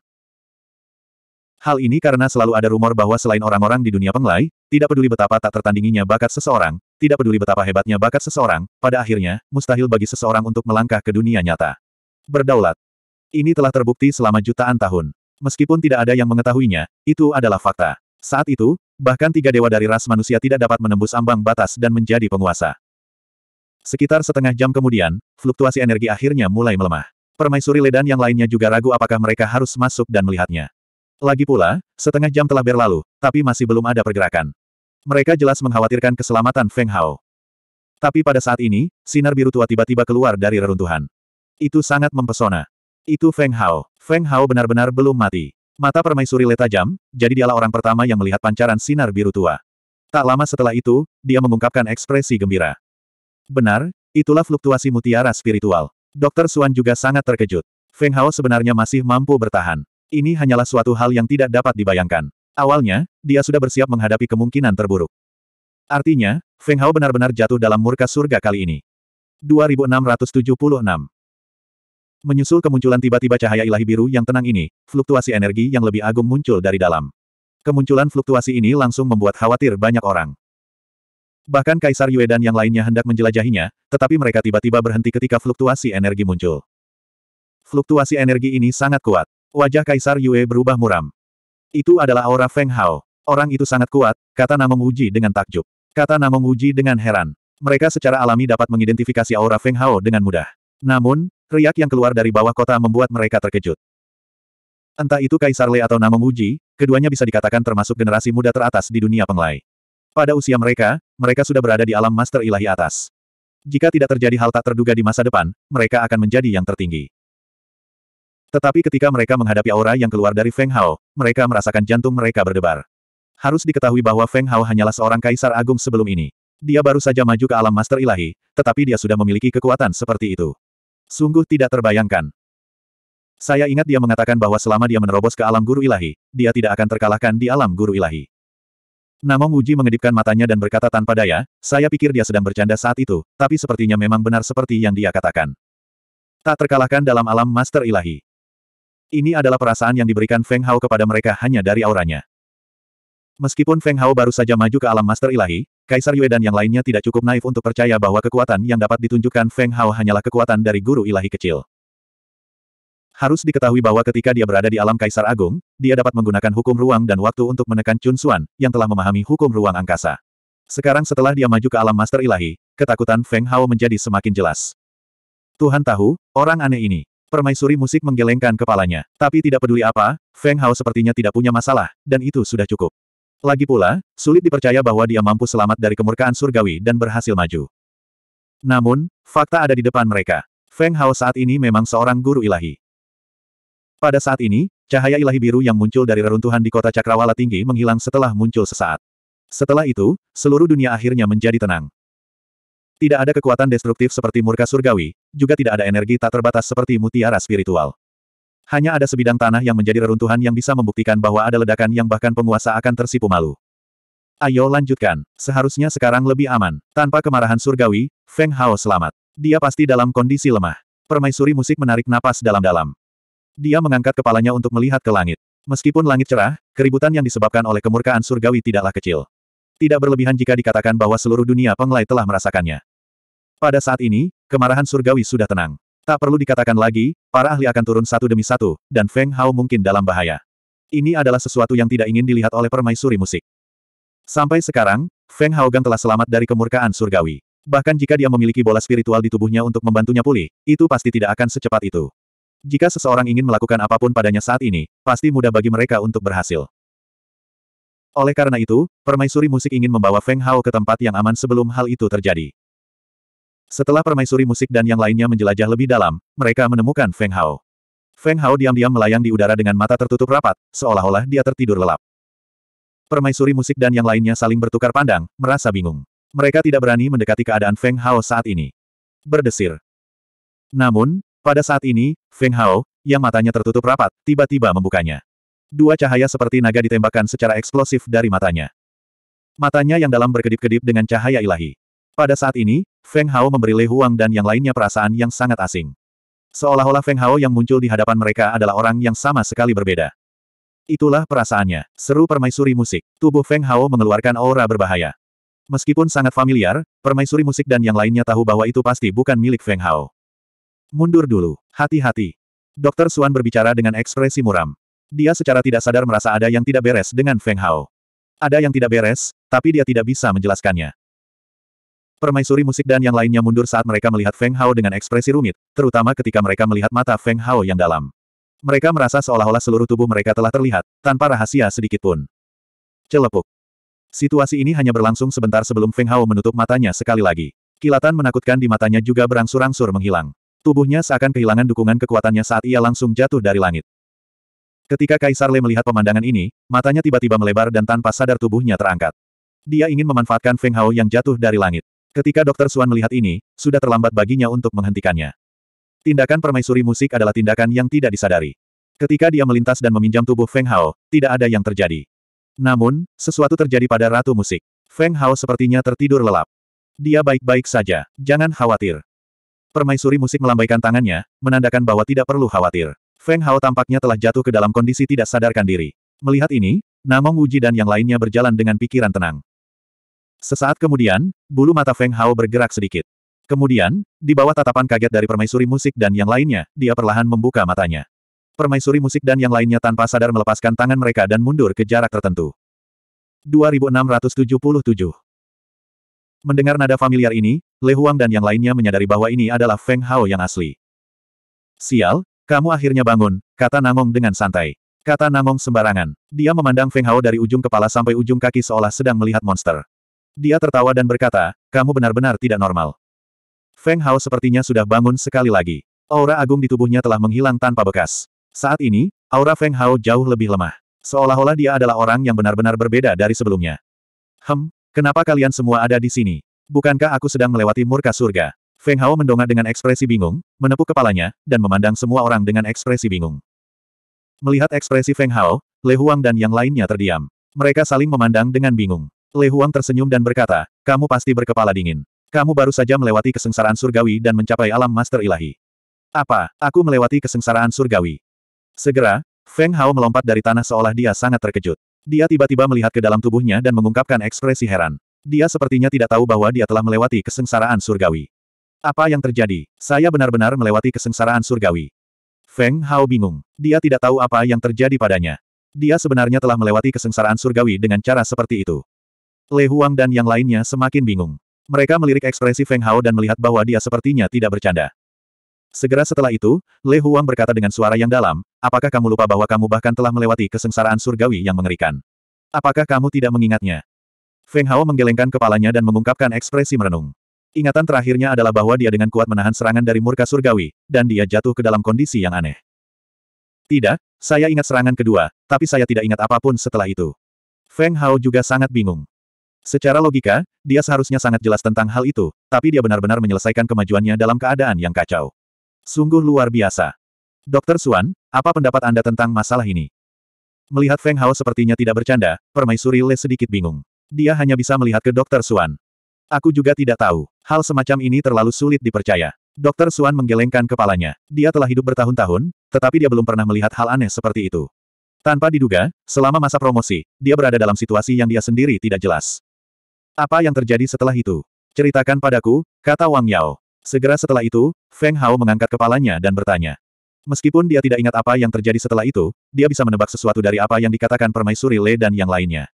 Hal ini karena selalu ada rumor bahwa selain orang-orang di dunia penglai, tidak peduli betapa tak tertandinginya bakat seseorang, tidak peduli betapa hebatnya bakat seseorang, pada akhirnya, mustahil bagi seseorang untuk melangkah ke dunia nyata. Berdaulat. Ini telah terbukti selama jutaan tahun. Meskipun tidak ada yang mengetahuinya, itu adalah fakta. Saat itu, bahkan tiga dewa dari ras manusia tidak dapat menembus ambang batas dan menjadi penguasa. Sekitar setengah jam kemudian, fluktuasi energi akhirnya mulai melemah. Permaisuri Ledan yang lainnya juga ragu apakah mereka harus masuk dan melihatnya. Lagi pula, setengah jam telah berlalu, tapi masih belum ada pergerakan. Mereka jelas mengkhawatirkan keselamatan Feng Hao. Tapi pada saat ini, sinar biru tua tiba-tiba keluar dari reruntuhan. Itu sangat mempesona. Itu Feng Hao. Feng Hao benar-benar belum mati. Mata permaisuri Le tajam, jadi dialah orang pertama yang melihat pancaran sinar biru tua. Tak lama setelah itu, dia mengungkapkan ekspresi gembira. Benar, itulah fluktuasi mutiara spiritual. Dr. Suan juga sangat terkejut. Feng Hao sebenarnya masih mampu bertahan. Ini hanyalah suatu hal yang tidak dapat dibayangkan. Awalnya, dia sudah bersiap menghadapi kemungkinan terburuk. Artinya, Feng Hao benar-benar jatuh dalam murka surga kali ini. 2676 Menyusul kemunculan tiba-tiba cahaya ilahi biru yang tenang ini, fluktuasi energi yang lebih agung muncul dari dalam. Kemunculan fluktuasi ini langsung membuat khawatir banyak orang. Bahkan Kaisar Yue dan yang lainnya hendak menjelajahinya, tetapi mereka tiba-tiba berhenti ketika fluktuasi energi muncul. Fluktuasi energi ini sangat kuat. Wajah Kaisar Yue berubah muram. Itu adalah aura Feng Hao. Orang itu sangat kuat, kata Namong Wuji dengan takjub. Kata Namong Wuji dengan heran. Mereka secara alami dapat mengidentifikasi aura Feng Hao dengan mudah. Namun, Riak yang keluar dari bawah kota membuat mereka terkejut. Entah itu Kaisar Le atau Namong Wuji, keduanya bisa dikatakan termasuk generasi muda teratas di dunia penglai. Pada usia mereka, mereka sudah berada di alam master ilahi atas. Jika tidak terjadi hal tak terduga di masa depan, mereka akan menjadi yang tertinggi. Tetapi ketika mereka menghadapi aura yang keluar dari Feng Hao, mereka merasakan jantung mereka berdebar. Harus diketahui bahwa Feng Hao hanyalah seorang kaisar agung sebelum ini. Dia baru saja maju ke alam master ilahi, tetapi dia sudah memiliki kekuatan seperti itu. Sungguh tidak terbayangkan. Saya ingat dia mengatakan bahwa selama dia menerobos ke alam guru ilahi, dia tidak akan terkalahkan di alam guru ilahi. Namong Wuji mengedipkan matanya dan berkata tanpa daya, saya pikir dia sedang bercanda saat itu, tapi sepertinya memang benar seperti yang dia katakan. Tak terkalahkan dalam alam master ilahi. Ini adalah perasaan yang diberikan Feng Hao kepada mereka hanya dari auranya. Meskipun Feng Hao baru saja maju ke alam master ilahi, Kaisar Yue dan yang lainnya tidak cukup naif untuk percaya bahwa kekuatan yang dapat ditunjukkan Feng Hao hanyalah kekuatan dari guru ilahi kecil. Harus diketahui bahwa ketika dia berada di alam Kaisar Agung, dia dapat menggunakan hukum ruang dan waktu untuk menekan Chun Xuan, yang telah memahami hukum ruang angkasa. Sekarang setelah dia maju ke alam Master Ilahi, ketakutan Feng Hao menjadi semakin jelas. Tuhan tahu, orang aneh ini. Permaisuri musik menggelengkan kepalanya. Tapi tidak peduli apa, Feng Hao sepertinya tidak punya masalah, dan itu sudah cukup. Lagi pula, sulit dipercaya bahwa dia mampu selamat dari kemurkaan surgawi dan berhasil maju. Namun, fakta ada di depan mereka. Feng Hao saat ini memang seorang guru ilahi. Pada saat ini, cahaya ilahi biru yang muncul dari reruntuhan di kota Cakrawala tinggi menghilang setelah muncul sesaat. Setelah itu, seluruh dunia akhirnya menjadi tenang. Tidak ada kekuatan destruktif seperti murka surgawi, juga tidak ada energi tak terbatas seperti mutiara spiritual. Hanya ada sebidang tanah yang menjadi reruntuhan yang bisa membuktikan bahwa ada ledakan yang bahkan penguasa akan tersipu malu. Ayo lanjutkan, seharusnya sekarang lebih aman. Tanpa kemarahan surgawi, Feng Hao selamat. Dia pasti dalam kondisi lemah. Permaisuri musik menarik napas dalam-dalam. Dia mengangkat kepalanya untuk melihat ke langit. Meskipun langit cerah, keributan yang disebabkan oleh kemurkaan surgawi tidaklah kecil. Tidak berlebihan jika dikatakan bahwa seluruh dunia penglai telah merasakannya. Pada saat ini, kemarahan surgawi sudah tenang. Tak perlu dikatakan lagi, para ahli akan turun satu demi satu, dan Feng Hao mungkin dalam bahaya. Ini adalah sesuatu yang tidak ingin dilihat oleh permaisuri musik. Sampai sekarang, Feng Hao Gang telah selamat dari kemurkaan surgawi. Bahkan jika dia memiliki bola spiritual di tubuhnya untuk membantunya pulih, itu pasti tidak akan secepat itu. Jika seseorang ingin melakukan apa pun padanya saat ini, pasti mudah bagi mereka untuk berhasil. Oleh karena itu, permaisuri musik ingin membawa Feng Hao ke tempat yang aman sebelum hal itu terjadi. Setelah permaisuri musik dan yang lainnya menjelajah lebih dalam, mereka menemukan Feng Hao. Feng Hao diam-diam melayang di udara dengan mata tertutup rapat, seolah-olah dia tertidur lelap. Permaisuri musik dan yang lainnya saling bertukar pandang, merasa bingung. Mereka tidak berani mendekati keadaan Feng Hao saat ini. Berdesir. Namun, pada saat ini, Feng Hao, yang matanya tertutup rapat, tiba-tiba membukanya. Dua cahaya seperti naga ditembakkan secara eksplosif dari matanya. Matanya yang dalam berkedip-kedip dengan cahaya ilahi. Pada saat ini, Feng Hao memberi Lei Huang dan yang lainnya perasaan yang sangat asing. Seolah-olah Feng Hao yang muncul di hadapan mereka adalah orang yang sama sekali berbeda. Itulah perasaannya, seru permaisuri musik. Tubuh Feng Hao mengeluarkan aura berbahaya. Meskipun sangat familiar, permaisuri musik dan yang lainnya tahu bahwa itu pasti bukan milik Feng Hao. Mundur dulu, hati-hati. Dr. Suan berbicara dengan ekspresi muram. Dia secara tidak sadar merasa ada yang tidak beres dengan Feng Hao. Ada yang tidak beres, tapi dia tidak bisa menjelaskannya. Permaisuri musik dan yang lainnya mundur saat mereka melihat Feng Hao dengan ekspresi rumit, terutama ketika mereka melihat mata Feng Hao yang dalam. Mereka merasa seolah-olah seluruh tubuh mereka telah terlihat, tanpa rahasia sedikit pun. Celepuk. Situasi ini hanya berlangsung sebentar sebelum Feng Hao menutup matanya sekali lagi. Kilatan menakutkan di matanya juga berangsur-angsur menghilang. Tubuhnya seakan kehilangan dukungan kekuatannya saat ia langsung jatuh dari langit. Ketika Kaisar Le melihat pemandangan ini, matanya tiba-tiba melebar dan tanpa sadar tubuhnya terangkat. Dia ingin memanfaatkan Feng Hao yang jatuh dari langit. Ketika Dr. Suan melihat ini, sudah terlambat baginya untuk menghentikannya. Tindakan permaisuri musik adalah tindakan yang tidak disadari. Ketika dia melintas dan meminjam tubuh Feng Hao, tidak ada yang terjadi. Namun, sesuatu terjadi pada Ratu Musik. Feng Hao sepertinya tertidur lelap. Dia baik-baik saja, jangan khawatir. Permaisuri musik melambaikan tangannya, menandakan bahwa tidak perlu khawatir. Feng Hao tampaknya telah jatuh ke dalam kondisi tidak sadarkan diri. Melihat ini, Namong Wuji dan yang lainnya berjalan dengan pikiran tenang. Sesaat kemudian, bulu mata Feng Hao bergerak sedikit. Kemudian, di bawah tatapan kaget dari permaisuri musik dan yang lainnya, dia perlahan membuka matanya. Permaisuri musik dan yang lainnya tanpa sadar melepaskan tangan mereka dan mundur ke jarak tertentu. 2677 Mendengar nada familiar ini, Le Huang dan yang lainnya menyadari bahwa ini adalah Feng Hao yang asli. Sial, kamu akhirnya bangun, kata Namong dengan santai. Kata Namong sembarangan. Dia memandang Feng Hao dari ujung kepala sampai ujung kaki seolah sedang melihat monster. Dia tertawa dan berkata, kamu benar-benar tidak normal. Feng Hao sepertinya sudah bangun sekali lagi. Aura agung di tubuhnya telah menghilang tanpa bekas. Saat ini, aura Feng Hao jauh lebih lemah. Seolah-olah dia adalah orang yang benar-benar berbeda dari sebelumnya. Hem, kenapa kalian semua ada di sini? Bukankah aku sedang melewati murka surga? Feng Hao mendongak dengan ekspresi bingung, menepuk kepalanya, dan memandang semua orang dengan ekspresi bingung. Melihat ekspresi Feng Hao, Le Huang dan yang lainnya terdiam. Mereka saling memandang dengan bingung. Le Huang tersenyum dan berkata, kamu pasti berkepala dingin. Kamu baru saja melewati kesengsaraan surgawi dan mencapai alam master ilahi. Apa, aku melewati kesengsaraan surgawi? Segera, Feng Hao melompat dari tanah seolah dia sangat terkejut. Dia tiba-tiba melihat ke dalam tubuhnya dan mengungkapkan ekspresi heran. Dia sepertinya tidak tahu bahwa dia telah melewati kesengsaraan surgawi. Apa yang terjadi? Saya benar-benar melewati kesengsaraan surgawi. Feng Hao bingung. Dia tidak tahu apa yang terjadi padanya. Dia sebenarnya telah melewati kesengsaraan surgawi dengan cara seperti itu. Le Huang dan yang lainnya semakin bingung. Mereka melirik ekspresi Feng Hao dan melihat bahwa dia sepertinya tidak bercanda. Segera setelah itu, Le Huang berkata dengan suara yang dalam, apakah kamu lupa bahwa kamu bahkan telah melewati kesengsaraan surgawi yang mengerikan? Apakah kamu tidak mengingatnya? Feng Hao menggelengkan kepalanya dan mengungkapkan ekspresi merenung. Ingatan terakhirnya adalah bahwa dia dengan kuat menahan serangan dari murka surgawi, dan dia jatuh ke dalam kondisi yang aneh. Tidak, saya ingat serangan kedua, tapi saya tidak ingat apa pun setelah itu. Feng Hao juga sangat bingung. Secara logika, dia seharusnya sangat jelas tentang hal itu, tapi dia benar-benar menyelesaikan kemajuannya dalam keadaan yang kacau. Sungguh luar biasa. Dr. Suan, apa pendapat Anda tentang masalah ini? Melihat Feng Hao sepertinya tidak bercanda, permaisuri Le sedikit bingung. Dia hanya bisa melihat ke Dr. Suan. Aku juga tidak tahu. Hal semacam ini terlalu sulit dipercaya. Dr. Suan menggelengkan kepalanya. Dia telah hidup bertahun-tahun, tetapi dia belum pernah melihat hal aneh seperti itu. Tanpa diduga, selama masa promosi, dia berada dalam situasi yang dia sendiri tidak jelas. Apa yang terjadi setelah itu? Ceritakan padaku, kata Wang Yao. Segera setelah itu, Feng Hao mengangkat kepalanya dan bertanya. Meskipun dia tidak ingat apa yang terjadi setelah itu, dia bisa menebak sesuatu dari apa yang dikatakan Permaisuri Le dan yang lainnya.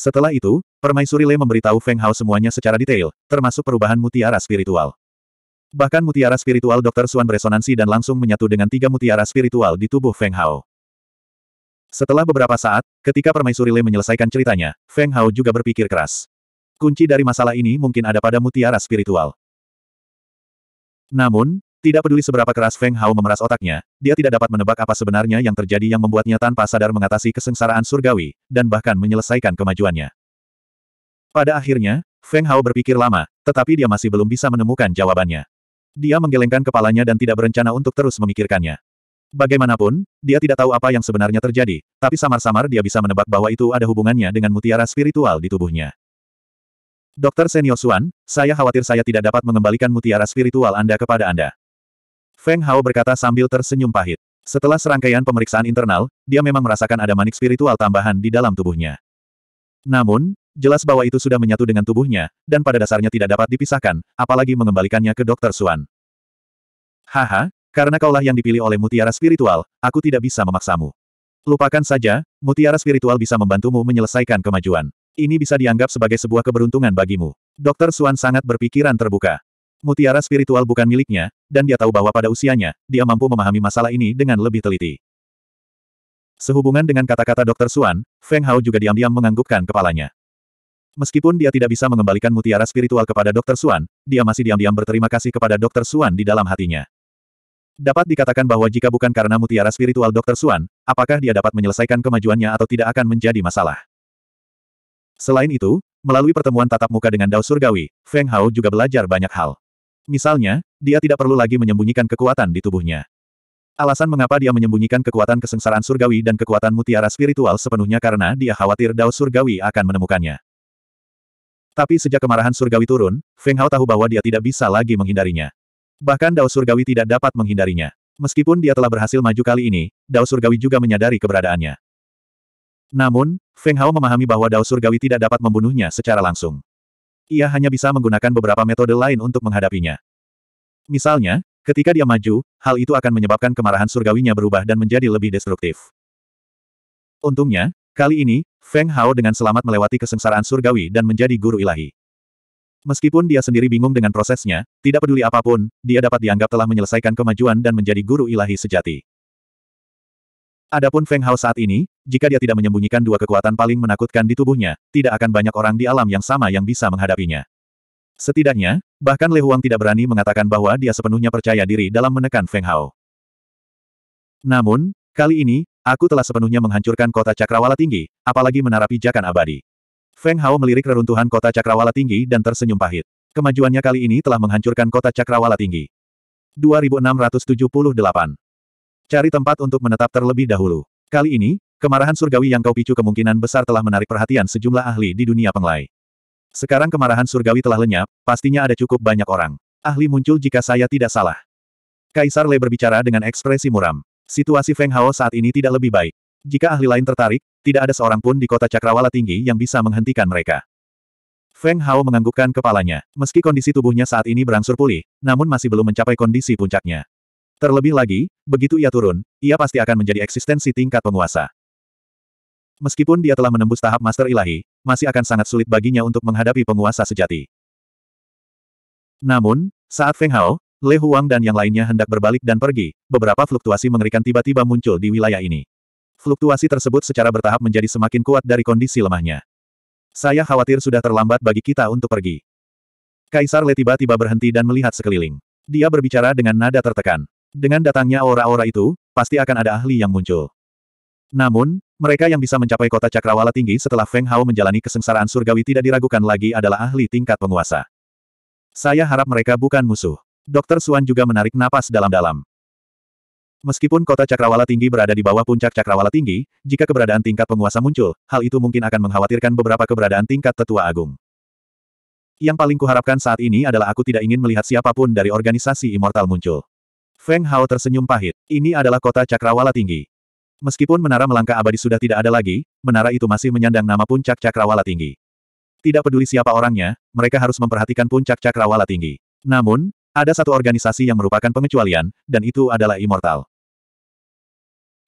Setelah itu, Permaisuri Le memberitahu Feng Hao semuanya secara detail, termasuk perubahan mutiara spiritual. Bahkan mutiara spiritual Dr. Suan beresonansi dan langsung menyatu dengan tiga mutiara spiritual di tubuh Feng Hao. Setelah beberapa saat, ketika Permaisuri Le menyelesaikan ceritanya, Feng Hao juga berpikir keras. Kunci dari masalah ini mungkin ada pada mutiara spiritual. Namun, tidak peduli seberapa keras Feng Hao memeras otaknya, dia tidak dapat menebak apa sebenarnya yang terjadi yang membuatnya tanpa sadar mengatasi kesengsaraan surgawi, dan bahkan menyelesaikan kemajuannya. Pada akhirnya, Feng Hao berpikir lama, tetapi dia masih belum bisa menemukan jawabannya. Dia menggelengkan kepalanya dan tidak berencana untuk terus memikirkannya. Bagaimanapun, dia tidak tahu apa yang sebenarnya terjadi, tapi samar-samar dia bisa menebak bahwa itu ada hubungannya dengan mutiara spiritual di tubuhnya. Dokter Senior Suan, saya khawatir saya tidak dapat mengembalikan mutiara spiritual Anda kepada Anda. Feng Hao berkata sambil tersenyum pahit. Setelah serangkaian pemeriksaan internal, dia memang merasakan ada manik spiritual tambahan di dalam tubuhnya. Namun, jelas bahwa itu sudah menyatu dengan tubuhnya, dan pada dasarnya tidak dapat dipisahkan, apalagi mengembalikannya ke Dokter Suan. Haha, karena kaulah yang dipilih oleh mutiara spiritual, aku tidak bisa memaksamu. Lupakan saja, mutiara spiritual bisa membantumu menyelesaikan kemajuan. Ini bisa dianggap sebagai sebuah keberuntungan bagimu. Dr. Suan sangat berpikiran terbuka. Mutiara spiritual bukan miliknya, dan dia tahu bahwa pada usianya, dia mampu memahami masalah ini dengan lebih teliti. Sehubungan dengan kata-kata Dr. Suan, Feng Hao juga diam-diam menganggukkan kepalanya. Meskipun dia tidak bisa mengembalikan mutiara spiritual kepada Dr. Suan, dia masih diam-diam berterima kasih kepada Dr. Suan di dalam hatinya. Dapat dikatakan bahwa jika bukan karena mutiara spiritual Dr. Suan, apakah dia dapat menyelesaikan kemajuannya atau tidak akan menjadi masalah. Selain itu, melalui pertemuan tatap muka dengan Dao Surgawi, Feng Hao juga belajar banyak hal. Misalnya, dia tidak perlu lagi menyembunyikan kekuatan di tubuhnya. Alasan mengapa dia menyembunyikan kekuatan kesengsaraan surgawi dan kekuatan mutiara spiritual sepenuhnya karena dia khawatir Dao Surgawi akan menemukannya. Tapi sejak kemarahan surgawi turun, Feng Hao tahu bahwa dia tidak bisa lagi menghindarinya. Bahkan Dao Surgawi tidak dapat menghindarinya. Meskipun dia telah berhasil maju kali ini, Dao Surgawi juga menyadari keberadaannya. Namun, Feng Hao memahami bahwa Dao Surgawi tidak dapat membunuhnya secara langsung. Ia hanya bisa menggunakan beberapa metode lain untuk menghadapinya. Misalnya, ketika dia maju, hal itu akan menyebabkan kemarahan surgawinya berubah dan menjadi lebih destruktif. Untungnya, kali ini, Feng Hao dengan selamat melewati kesengsaraan surgawi dan menjadi guru ilahi. Meskipun dia sendiri bingung dengan prosesnya, tidak peduli apa pun, dia dapat dianggap telah menyelesaikan kemajuan dan menjadi guru ilahi sejati. Adapun Feng Hao saat ini, jika dia tidak menyembunyikan dua kekuatan paling menakutkan di tubuhnya, tidak akan banyak orang di alam yang sama yang bisa menghadapinya. Setidaknya, bahkan Lei Huang tidak berani mengatakan bahwa dia sepenuhnya percaya diri dalam menekan Feng Hao. Namun, kali ini, aku telah sepenuhnya menghancurkan kota Cakrawala Tinggi, apalagi menara pijakan abadi. Feng Hao melirik reruntuhan kota Cakrawala Tinggi dan tersenyum pahit. Kemajuannya kali ini telah menghancurkan kota Cakrawala Tinggi. 2678 Cari tempat untuk menetap terlebih dahulu. Kali ini, kemarahan surgawi yang kau picu kemungkinan besar telah menarik perhatian sejumlah ahli di dunia penglai. Sekarang kemarahan surgawi telah lenyap, pastinya ada cukup banyak orang. Ahli muncul jika saya tidak salah. Kaisar Le berbicara dengan ekspresi muram. Situasi Feng Hao saat ini tidak lebih baik. Jika ahli lain tertarik, tidak ada seorang pun di kota Cakrawala Tinggi yang bisa menghentikan mereka. Feng Hao menganggukkan kepalanya. Meski kondisi tubuhnya saat ini berangsur pulih, namun masih belum mencapai kondisi puncaknya. Terlebih lagi, begitu ia turun, ia pasti akan menjadi eksistensi tingkat penguasa. Meskipun dia telah menembus tahap Master Ilahi, masih akan sangat sulit baginya untuk menghadapi penguasa sejati. Namun, saat Feng Hao, Le Huang dan yang lainnya hendak berbalik dan pergi, beberapa fluktuasi mengerikan tiba-tiba muncul di wilayah ini. Fluktuasi tersebut secara bertahap menjadi semakin kuat dari kondisi lemahnya. Saya khawatir sudah terlambat bagi kita untuk pergi. Kaisar Le tiba-tiba berhenti dan melihat sekeliling. Dia berbicara dengan nada tertekan. Dengan datangnya aura-aura itu, pasti akan ada ahli yang muncul. Namun, mereka yang bisa mencapai kota cakrawala tinggi setelah Feng Hao menjalani kesengsaraan surgawi tidak diragukan lagi adalah ahli tingkat penguasa. Saya harap mereka bukan musuh. Dr. Suan juga menarik napas dalam-dalam. Meskipun kota Cakrawala Tinggi berada di bawah puncak Cakrawala Tinggi, jika keberadaan tingkat penguasa muncul, hal itu mungkin akan mengkhawatirkan beberapa keberadaan tingkat tetua agung. Yang paling kuharapkan saat ini adalah aku tidak ingin melihat siapa pun dari organisasi Immortal muncul. Feng Hao tersenyum pahit. Ini adalah kota Cakrawala Tinggi. Meskipun menara melangkah abadi sudah tidak ada lagi, menara itu masih menyandang nama puncak Cakrawala Tinggi. Tidak peduli siapa orangnya, mereka harus memperhatikan puncak Cakrawala Tinggi. Namun, ada satu organisasi yang merupakan pengecualian, dan itu adalah Immortal.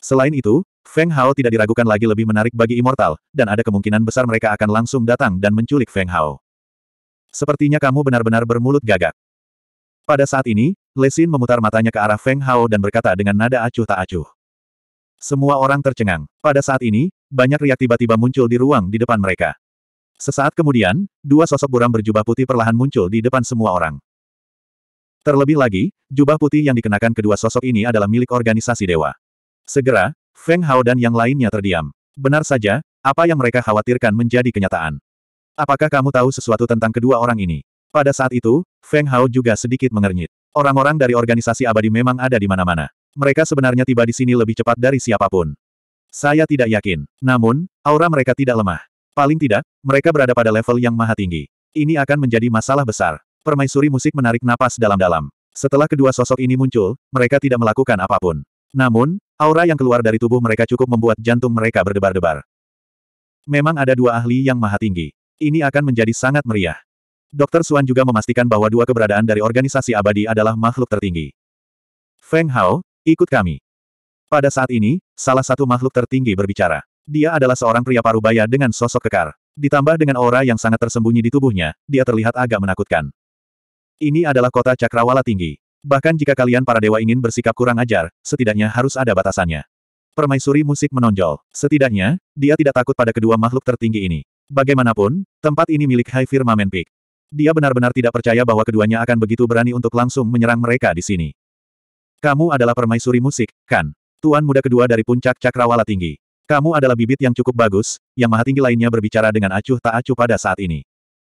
Selain itu, Feng Hao tidak diragukan lagi lebih menarik bagi Immortal, dan ada kemungkinan besar mereka akan langsung datang dan menculik Feng Hao. Sepertinya kamu benar-benar bermulut gagak. Pada saat ini, Lesin memutar matanya ke arah Feng Hao dan berkata dengan nada acuh tak acuh. Semua orang tercengang. Pada saat ini, banyak riak tiba-tiba muncul di ruang di depan mereka. Sesaat kemudian, dua sosok buram berjubah putih perlahan muncul di depan semua orang. Terlebih lagi, jubah putih yang dikenakan kedua sosok ini adalah milik organisasi dewa. Segera, Feng Hao dan yang lainnya terdiam. Benar saja, apa yang mereka khawatirkan menjadi kenyataan. Apakah kamu tahu sesuatu tentang kedua orang ini? Pada saat itu, Feng Hao juga sedikit mengernyit. Orang-orang dari organisasi abadi memang ada di mana-mana. Mereka sebenarnya tiba di sini lebih cepat dari siapa pun. Saya tidak yakin. Namun, aura mereka tidak lemah. Paling tidak, mereka berada pada level yang maha tinggi. Ini akan menjadi masalah besar. Permaisuri musik menarik napas dalam-dalam. Setelah kedua sosok ini muncul, mereka tidak melakukan apa pun. Namun, aura yang keluar dari tubuh mereka cukup membuat jantung mereka berdebar-debar. Memang ada dua ahli yang maha tinggi. Ini akan menjadi sangat meriah. Dr. Suan juga memastikan bahwa dua keberadaan dari organisasi abadi adalah makhluk tertinggi. Feng Hao, ikut kami. Pada saat ini, salah satu makhluk tertinggi berbicara. Dia adalah seorang pria parubaya dengan sosok kekar. Ditambah dengan aura yang sangat tersembunyi di tubuhnya, dia terlihat agak menakutkan. Ini adalah kota cakrawala tinggi. Bahkan jika kalian para dewa ingin bersikap kurang ajar, setidaknya harus ada batasannya. Permaisuri musik menonjol. Setidaknya, dia tidak takut pada kedua makhluk tertinggi ini. Bagaimanapun, tempat ini milik High Firmament Peak. Dia benar-benar tidak percaya bahwa keduanya akan begitu berani untuk langsung menyerang mereka di sini. Kamu adalah permaisuri musik, kan? Tuan muda kedua dari puncak cakrawala tinggi. Kamu adalah bibit yang cukup bagus, yang maha tinggi lainnya berbicara dengan acuh tak acuh pada saat ini.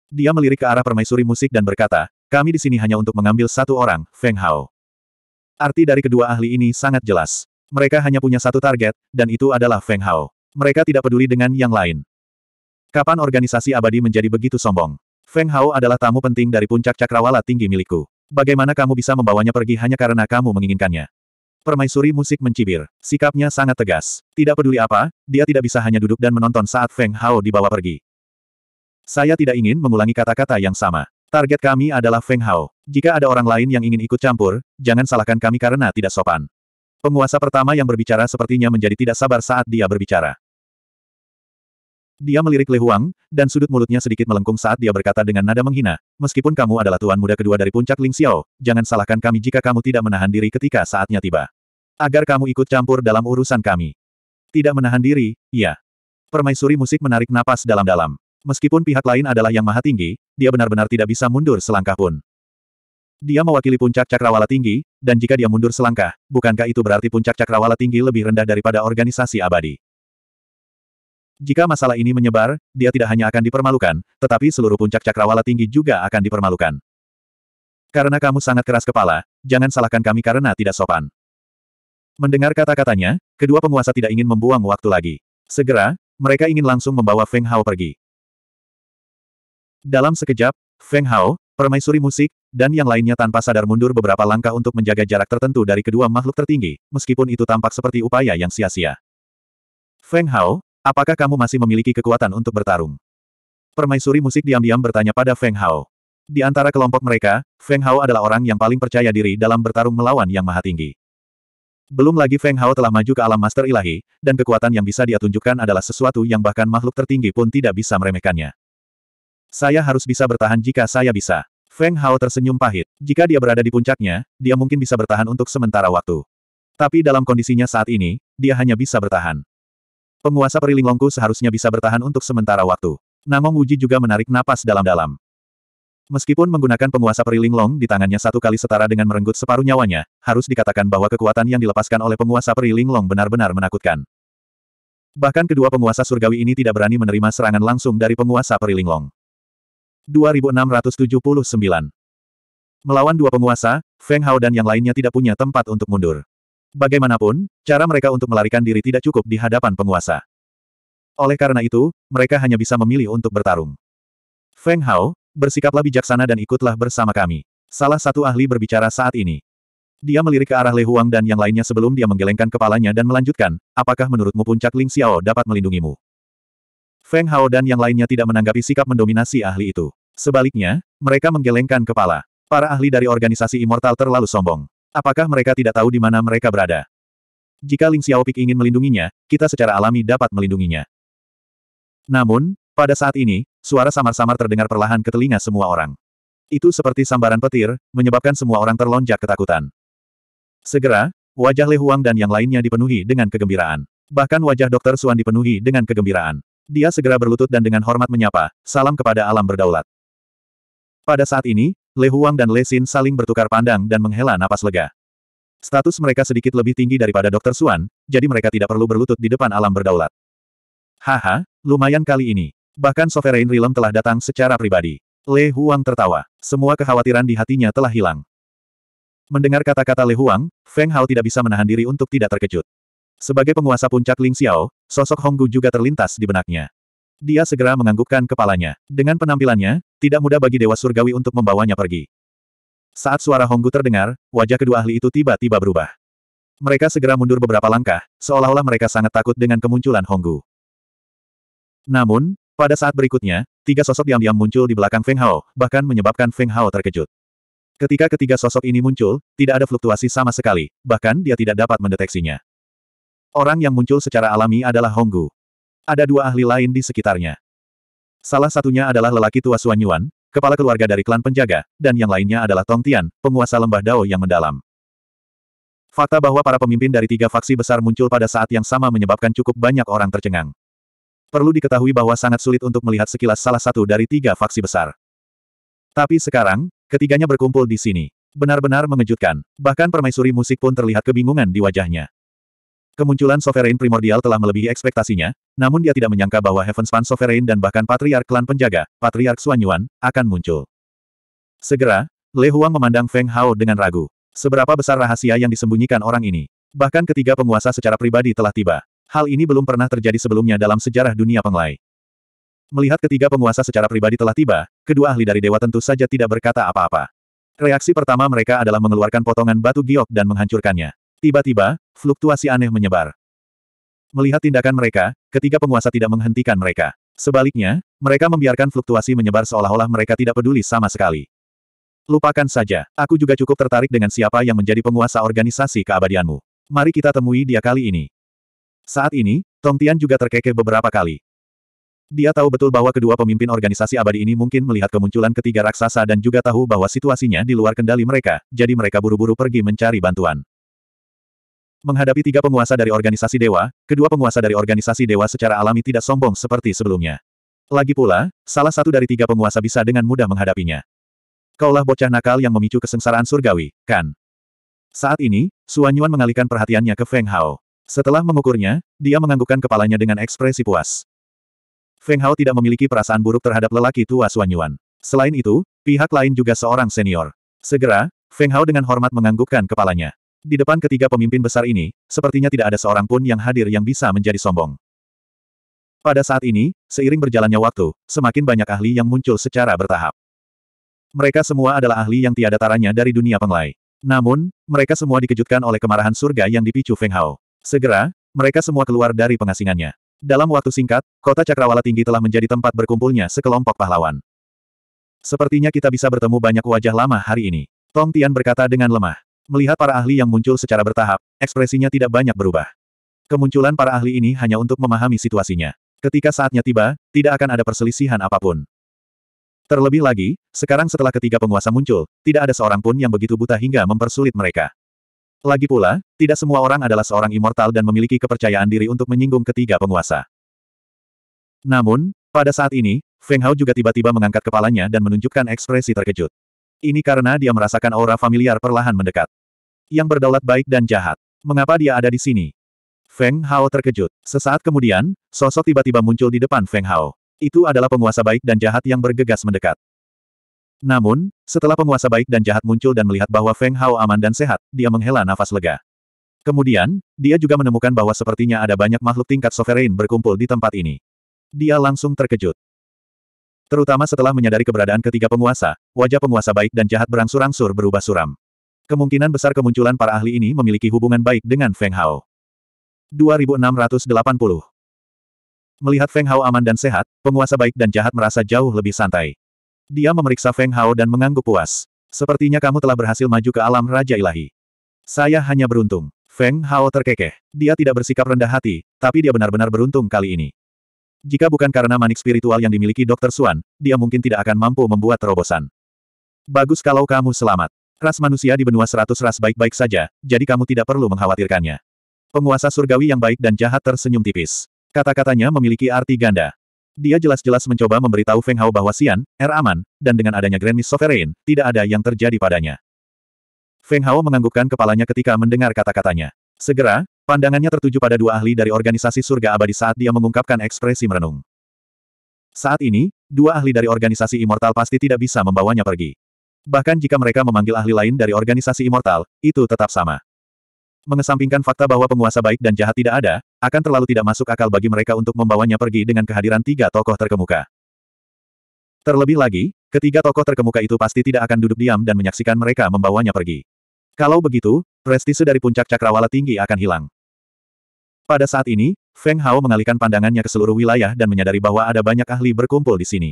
Dia melirik ke arah permaisuri musik dan berkata, kami di sini hanya untuk mengambil satu orang, Feng Hao. Arti dari kedua ahli ini sangat jelas. Mereka hanya punya satu target, dan itu adalah Feng Hao. Mereka tidak peduli dengan yang lain. Kapan organisasi abadi menjadi begitu sombong? Feng Hao adalah tamu penting dari puncak cakrawala tinggi milikku. Bagaimana kamu bisa membawanya pergi hanya karena kamu menginginkannya? Permaisuri musik mencibir. Sikapnya sangat tegas. Tidak peduli apa, dia tidak bisa hanya duduk dan menonton saat Feng Hao dibawa pergi. Saya tidak ingin mengulangi kata-kata yang sama. Target kami adalah Feng Hao. Jika ada orang lain yang ingin ikut campur, jangan salahkan kami karena tidak sopan. Penguasa pertama yang berbicara sepertinya menjadi tidak sabar saat dia berbicara. Dia melirik Li Huang, dan sudut mulutnya sedikit melengkung saat dia berkata dengan nada menghina, meskipun kamu adalah tuan muda kedua dari puncak Ling Xiao, jangan salahkan kami jika kamu tidak menahan diri ketika saatnya tiba. Agar kamu ikut campur dalam urusan kami. Tidak menahan diri, iya. Permaisuri musik menarik napas dalam-dalam. Meskipun pihak lain adalah yang maha tinggi, dia benar-benar tidak bisa mundur selangkah pun. Dia mewakili puncak cakrawala tinggi, dan jika dia mundur selangkah, bukankah itu berarti puncak cakrawala tinggi lebih rendah daripada organisasi abadi? Jika masalah ini menyebar, dia tidak hanya akan dipermalukan, tetapi seluruh puncak cakrawala tinggi juga akan dipermalukan. Karena kamu sangat keras kepala, jangan salahkan kami karena tidak sopan. Mendengar kata-katanya, kedua penguasa tidak ingin membuang waktu lagi. Segera, mereka ingin langsung membawa Feng Hao pergi. Dalam sekejap, Feng Hao, permaisuri musik, dan yang lainnya tanpa sadar mundur beberapa langkah untuk menjaga jarak tertentu dari kedua makhluk tertinggi, meskipun itu tampak seperti upaya yang sia-sia. Feng Hao, apakah kamu masih memiliki kekuatan untuk bertarung? Permaisuri musik diam-diam bertanya pada Feng Hao. Di antara kelompok mereka, Feng Hao adalah orang yang paling percaya diri dalam bertarung melawan yang maha tinggi. Belum lagi Feng Hao telah maju ke alam master ilahi, dan kekuatan yang bisa dia tunjukkan adalah sesuatu yang bahkan makhluk tertinggi pun tidak bisa meremehkannya. Saya harus bisa bertahan jika saya bisa. Feng Hao tersenyum pahit. Jika dia berada di puncaknya, dia mungkin bisa bertahan untuk sementara waktu. Tapi dalam kondisinya saat ini, dia hanya bisa bertahan. Penguasa periling longku seharusnya bisa bertahan untuk sementara waktu. Namong Wuji juga menarik napas dalam-dalam. Meskipun menggunakan penguasa peri Linglong di tangannya satu kali setara dengan merenggut separuh nyawanya, harus dikatakan bahwa kekuatan yang dilepaskan oleh penguasa peri Linglong benar-benar menakutkan. Bahkan kedua penguasa surgawi ini tidak berani menerima serangan langsung dari penguasa peri Linglong. 2679 Melawan dua penguasa, Feng Hao dan yang lainnya tidak punya tempat untuk mundur. Bagaimanapun, cara mereka untuk melarikan diri tidak cukup di hadapan penguasa. Oleh karena itu, mereka hanya bisa memilih untuk bertarung. Feng Hao, bersikaplah bijaksana dan ikutlah bersama kami. Salah satu ahli berbicara saat ini. Dia melirik ke arah Lei Huang dan yang lainnya sebelum dia menggelengkan kepalanya dan melanjutkan, apakah menurutmu puncak Ling Xiao dapat melindungimu? Feng Hao dan yang lainnya tidak menanggapi sikap mendominasi ahli itu. Sebaliknya, mereka menggelengkan kepala. Para ahli dari organisasi immortal terlalu sombong. Apakah mereka tidak tahu di mana mereka berada? Jika Ling Xiaopik ingin melindunginya, kita secara alami dapat melindunginya. Namun, pada saat ini, suara samar-samar terdengar perlahan ke telinga semua orang. Itu seperti sambaran petir, menyebabkan semua orang terlonjak ketakutan. Segera, wajah Lei Huang dan yang lainnya dipenuhi dengan kegembiraan. Bahkan wajah Dr. Suan dipenuhi dengan kegembiraan. Dia segera berlutut dan dengan hormat menyapa, salam kepada alam berdaulat. Pada saat ini, Le Huang dan Le Xin saling bertukar pandang dan menghela napas lega. Status mereka sedikit lebih tinggi daripada Dr. Suan, jadi mereka tidak perlu berlutut di depan alam berdaulat. Haha, lumayan kali ini. Bahkan Sovereign Realm telah datang secara pribadi. Le Huang tertawa. Semua kekhawatiran di hatinya telah hilang. Mendengar kata-kata Le Huang, Feng Hao tidak bisa menahan diri untuk tidak terkejut. Sebagai penguasa puncak Ling Xiao, sosok Honggu juga terlintas di benaknya. Dia segera menganggukkan kepalanya. Dengan penampilannya, tidak mudah bagi Dewa Surgawi untuk membawanya pergi. Saat suara Honggu terdengar, wajah kedua ahli itu tiba-tiba berubah. Mereka segera mundur beberapa langkah, seolah-olah mereka sangat takut dengan kemunculan Honggu. Namun, pada saat berikutnya, tiga sosok diam-diam muncul di belakang Feng Hao, bahkan menyebabkan Feng Hao terkejut. Ketika ketiga sosok ini muncul, tidak ada fluktuasi sama sekali, bahkan dia tidak dapat mendeteksinya. Orang yang muncul secara alami adalah Honggu. Ada dua ahli lain di sekitarnya. Salah satunya adalah lelaki tua Suan Yuan, kepala keluarga dari klan penjaga, dan yang lainnya adalah Tong Tian, penguasa lembah Dao yang mendalam. Fakta bahwa para pemimpin dari tiga faksi besar muncul pada saat yang sama menyebabkan cukup banyak orang tercengang. Perlu diketahui bahwa sangat sulit untuk melihat sekilas salah satu dari tiga faksi besar. Tapi sekarang, ketiganya berkumpul di sini. Benar-benar mengejutkan. Bahkan permaisuri musik pun terlihat kebingungan di wajahnya. Kemunculan Sovereign Primordial telah melebihi ekspektasinya, namun dia tidak menyangka bahwa Heavenspan Sovereign dan bahkan Patriark Klan Penjaga, Patriark Yuan, akan muncul. Segera, Le Huang memandang Feng Hao dengan ragu. Seberapa besar rahasia yang disembunyikan orang ini? Bahkan ketiga penguasa secara pribadi telah tiba. Hal ini belum pernah terjadi sebelumnya dalam sejarah dunia penglai. Melihat ketiga penguasa secara pribadi telah tiba, kedua ahli dari dewa tentu saja tidak berkata apa-apa. Reaksi pertama mereka adalah mengeluarkan potongan batu giok dan menghancurkannya. Tiba-tiba, fluktuasi aneh menyebar. Melihat tindakan mereka, ketiga penguasa tidak menghentikan mereka. Sebaliknya, mereka membiarkan fluktuasi menyebar seolah-olah mereka tidak peduli sama sekali. Lupakan saja, aku juga cukup tertarik dengan siapa yang menjadi penguasa organisasi keabadianmu. Mari kita temui dia kali ini. Saat ini, Tong Tian juga terkekeh beberapa kali. Dia tahu betul bahwa kedua pemimpin organisasi abadi ini mungkin melihat kemunculan ketiga raksasa dan juga tahu bahwa situasinya di luar kendali mereka, jadi mereka buru-buru pergi mencari bantuan. Menghadapi tiga penguasa dari organisasi dewa, kedua penguasa dari organisasi dewa secara alami tidak sombong seperti sebelumnya. Lagi pula, salah satu dari tiga penguasa bisa dengan mudah menghadapinya. Kaulah bocah nakal yang memicu kesengsaraan surgawi, kan? Saat ini, Suan Yuan mengalihkan perhatiannya ke Feng Hao. Setelah mengukurnya, dia menganggukkan kepalanya dengan ekspresi puas. Feng Hao tidak memiliki perasaan buruk terhadap lelaki tua Suan Yuan. Selain itu, pihak lain juga seorang senior. Segera, Feng Hao dengan hormat menganggukkan kepalanya. Di depan ketiga pemimpin besar ini, sepertinya tidak ada seorang pun yang hadir yang bisa menjadi sombong. Pada saat ini, seiring berjalannya waktu, semakin banyak ahli yang muncul secara bertahap. Mereka semua adalah ahli yang tiada taranya dari dunia penglai. Namun, mereka semua dikejutkan oleh kemarahan surga yang dipicu Feng Hao. Segera, mereka semua keluar dari pengasingannya. Dalam waktu singkat, kota Cakrawala Tinggi telah menjadi tempat berkumpulnya sekelompok pahlawan. Sepertinya kita bisa bertemu banyak wajah lama hari ini. Tong Tian berkata dengan lemah. Melihat para ahli yang muncul secara bertahap, ekspresinya tidak banyak berubah. Kemunculan para ahli ini hanya untuk memahami situasinya. Ketika saatnya tiba, tidak akan ada perselisihan apa pun. Terlebih lagi, sekarang setelah ketiga penguasa muncul, tidak ada seorang pun yang begitu buta hingga mempersulit mereka. Lagi pula, tidak semua orang adalah seorang immortal dan memiliki kepercayaan diri untuk menyinggung ketiga penguasa. Namun, pada saat ini, Feng Hao juga tiba-tiba mengangkat kepalanya dan menunjukkan ekspresi terkejut. Ini karena dia merasakan aura familiar perlahan mendekat. Yang berdaulat baik dan jahat. Mengapa dia ada di sini? Feng Hao terkejut. Sesaat kemudian, sosok tiba-tiba muncul di depan Feng Hao. Itu adalah penguasa baik dan jahat yang bergegas mendekat. Namun, setelah penguasa baik dan jahat muncul dan melihat bahwa Feng Hao aman dan sehat, dia menghela nafas lega. Kemudian, dia juga menemukan bahwa sepertinya ada banyak makhluk tingkat sovereign berkumpul di tempat ini. Dia langsung terkejut. Terutama setelah menyadari keberadaan ketiga penguasa, wajah penguasa baik dan jahat berangsur-angsur berubah suram. Kemungkinan besar kemunculan para ahli ini memiliki hubungan baik dengan Feng Hao. 2680 Melihat Feng Hao aman dan sehat, penguasa baik dan jahat merasa jauh lebih santai. Dia memeriksa Feng Hao dan mengangguk puas. Sepertinya kamu telah berhasil maju ke alam Raja Ilahi. Saya hanya beruntung. Feng Hao terkekeh. Dia tidak bersikap rendah hati, tapi dia benar-benar beruntung kali ini. Jika bukan karena manik spiritual yang dimiliki Dr. Suan, dia mungkin tidak akan mampu membuat terobosan. Bagus kalau kamu selamat. Ras manusia di benua seratus ras baik-baik saja, jadi kamu tidak perlu mengkhawatirkannya. Penguasa surgawi yang baik dan jahat tersenyum tipis. Kata-katanya memiliki arti ganda. Dia jelas-jelas mencoba memberitahu Feng Hao bahwa Xian, Er aman, dan dengan adanya Grand Miss Sovereign, tidak ada yang terjadi padanya. Feng Hao menganggukkan kepalanya ketika mendengar kata-katanya. Segera, pandangannya tertuju pada dua ahli dari organisasi surga abadi saat dia mengungkapkan ekspresi merenung. Saat ini, dua ahli dari organisasi immortal pasti tidak bisa membawanya pergi. Bahkan jika mereka memanggil ahli lain dari organisasi immortal, itu tetap sama. Mengesampingkan fakta bahwa penguasa baik dan jahat tidak ada, akan terlalu tidak masuk akal bagi mereka untuk membawanya pergi dengan kehadiran tiga tokoh terkemuka. Terlebih lagi, ketiga tokoh terkemuka itu pasti tidak akan duduk diam dan menyaksikan mereka membawanya pergi. Kalau begitu, prestise dari puncak cakrawala tinggi akan hilang. Pada saat ini, Feng Hao mengalihkan pandangannya ke seluruh wilayah dan menyadari bahwa ada banyak ahli berkumpul di sini.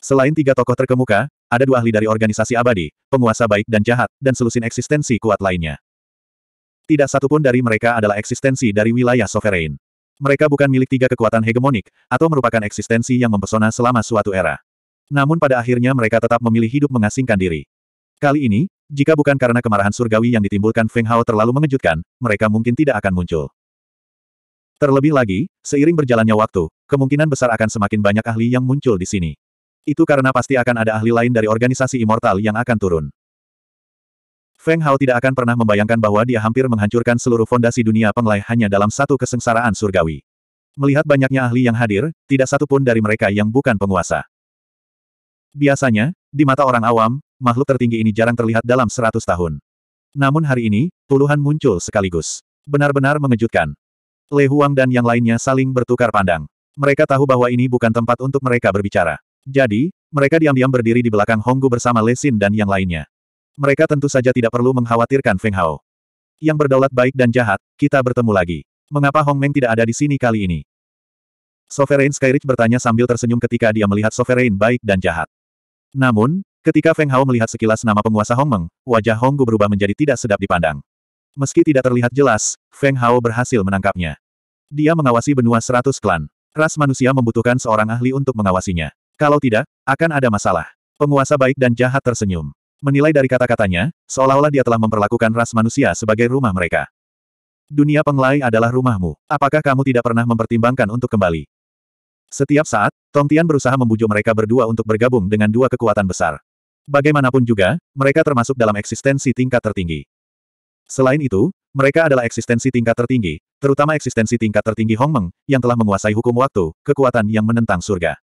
Selain tiga tokoh terkemuka, ada dua ahli dari organisasi abadi, penguasa baik dan jahat, dan selusin eksistensi kuat lainnya. Tidak satupun dari mereka adalah eksistensi dari wilayah sovereign. Mereka bukan milik tiga kekuatan hegemonik, atau merupakan eksistensi yang mempesona selama suatu era. Namun pada akhirnya mereka tetap memilih hidup mengasingkan diri. Kali ini, jika bukan karena kemarahan surgawi yang ditimbulkan Feng Hao terlalu mengejutkan, mereka mungkin tidak akan muncul. Terlebih lagi, seiring berjalannya waktu, kemungkinan besar akan semakin banyak ahli yang muncul di sini. Itu karena pasti akan ada ahli lain dari organisasi immortal yang akan turun. Feng Hao tidak akan pernah membayangkan bahwa dia hampir menghancurkan seluruh fondasi dunia penglai hanya dalam satu kesengsaraan surgawi. Melihat banyaknya ahli yang hadir, tidak satu pun dari mereka yang bukan penguasa. Biasanya, di mata orang awam, makhluk tertinggi ini jarang terlihat dalam seratus tahun. Namun hari ini, puluhan muncul sekaligus. Benar-benar mengejutkan. Le Huang dan yang lainnya saling bertukar pandang. Mereka tahu bahwa ini bukan tempat untuk mereka berbicara. Jadi, mereka diam-diam berdiri di belakang Honggu bersama Le Xin dan yang lainnya. Mereka tentu saja tidak perlu mengkhawatirkan Feng Hao. Yang berdaulat baik dan jahat, kita bertemu lagi. Mengapa Hong Meng tidak ada di sini kali ini? Sovereign Skyridge bertanya sambil tersenyum ketika dia melihat Sovereign baik dan jahat. Namun, ketika Feng Hao melihat sekilas nama penguasa Hong Meng, wajah Hong Gu berubah menjadi tidak sedap dipandang. Meski tidak terlihat jelas, Feng Hao berhasil menangkapnya. Dia mengawasi benua seratus klan. Ras manusia membutuhkan seorang ahli untuk mengawasinya. Kalau tidak, akan ada masalah. Penguasa baik dan jahat tersenyum. Menilai dari kata-katanya, seolah-olah dia telah memperlakukan ras manusia sebagai rumah mereka. Dunia penglai adalah rumahmu. Apakah kamu tidak pernah mempertimbangkan untuk kembali? Setiap saat, Tong Tian berusaha membujuk mereka berdua untuk bergabung dengan dua kekuatan besar. Bagaimanapun juga, mereka termasuk dalam eksistensi tingkat tertinggi. Selain itu, mereka adalah eksistensi tingkat tertinggi, terutama eksistensi tingkat tertinggi Hong Meng, yang telah menguasai hukum waktu, kekuatan yang menentang surga.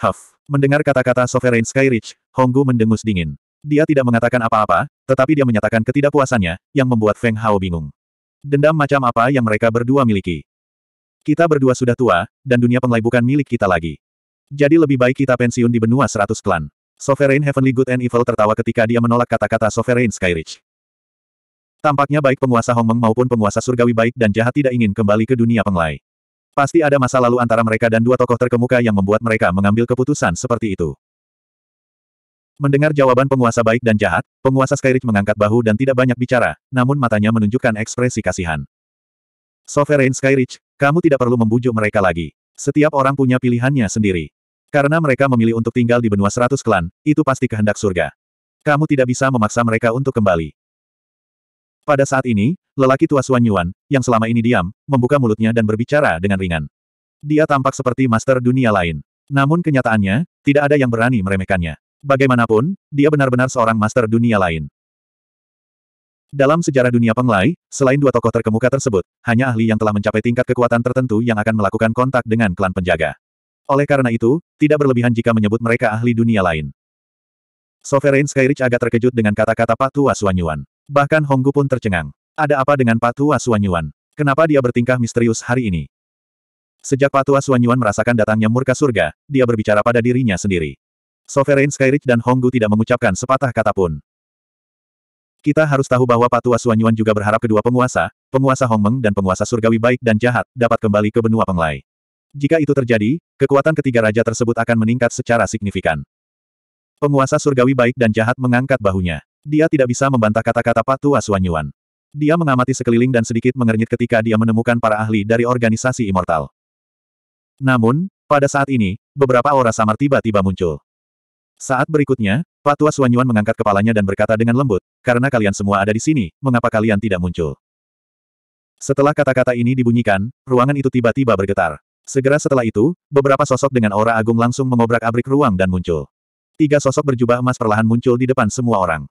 Huff, mendengar kata-kata Sovereign Skyridge, Hong Gu mendengus dingin. Dia tidak mengatakan apa-apa, tetapi dia menyatakan ketidakpuasannya, yang membuat Feng Hao bingung. Dendam macam apa yang mereka berdua miliki? Kita berdua sudah tua, dan dunia penglai bukan milik kita lagi. Jadi lebih baik kita pensiun di benua seratus klan. Sovereign Heavenly Good and Evil tertawa ketika dia menolak kata-kata Sovereign Skyridge. Tampaknya baik penguasa Hong Meng maupun penguasa surgawi baik dan jahat tidak ingin kembali ke dunia penglai. Pasti ada masa lalu antara mereka dan dua tokoh terkemuka yang membuat mereka mengambil keputusan seperti itu. Mendengar jawaban penguasa baik dan jahat, penguasa Skyridge mengangkat bahu dan tidak banyak bicara, namun matanya menunjukkan ekspresi kasihan. Sovereign Skyridge, kamu tidak perlu membujuk mereka lagi. Setiap orang punya pilihannya sendiri. Karena mereka memilih untuk tinggal di benua seratus klan, itu pasti kehendak surga. Kamu tidak bisa memaksa mereka untuk kembali. Pada saat ini, lelaki tua Suan Yuan, yang selama ini diam, membuka mulutnya dan berbicara dengan ringan. Dia tampak seperti master dunia lain. Namun kenyataannya, tidak ada yang berani meremehkannya. Bagaimanapun, dia benar-benar seorang master dunia lain. Dalam sejarah dunia penglai, selain dua tokoh terkemuka tersebut, hanya ahli yang telah mencapai tingkat kekuatan tertentu yang akan melakukan kontak dengan klan penjaga. Oleh karena itu, tidak berlebihan jika menyebut mereka ahli dunia lain. Sovereign Skyrich agak terkejut dengan kata-kata Pak Tua Suanyuan. Bahkan Honggu pun tercengang. Ada apa dengan Pak Tua Suanyuan? Kenapa dia bertingkah misterius hari ini? Sejak Patua Suanyuan merasakan datangnya murka surga, dia berbicara pada dirinya sendiri. Sovereign Skyrich dan Honggu tidak mengucapkan sepatah kata pun. Kita harus tahu bahwa Patua Suanyuan juga berharap kedua penguasa, penguasa Hongmeng dan penguasa surgawi baik dan jahat, dapat kembali ke benua penglai. Jika itu terjadi, kekuatan ketiga raja tersebut akan meningkat secara signifikan. Penguasa surgawi baik dan jahat mengangkat bahunya. Dia tidak bisa membantah kata-kata Patua Suanyuan. Dia mengamati sekeliling dan sedikit mengernyit ketika dia menemukan para ahli dari organisasi immortal. Namun, pada saat ini, beberapa aura samar tiba-tiba muncul. Saat berikutnya, Patua Suanyuan mengangkat kepalanya dan berkata dengan lembut, karena kalian semua ada di sini, mengapa kalian tidak muncul? Setelah kata-kata ini dibunyikan, ruangan itu tiba-tiba bergetar. Segera setelah itu, beberapa sosok dengan aura agung langsung mengobrak-abrik ruang dan muncul. Tiga sosok berjubah emas perlahan muncul di depan semua orang.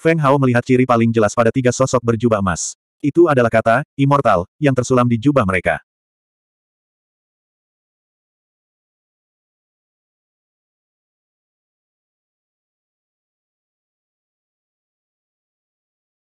Feng Hao melihat ciri paling jelas pada tiga sosok berjubah emas. Itu adalah kata, immortal, yang tersulam di jubah mereka.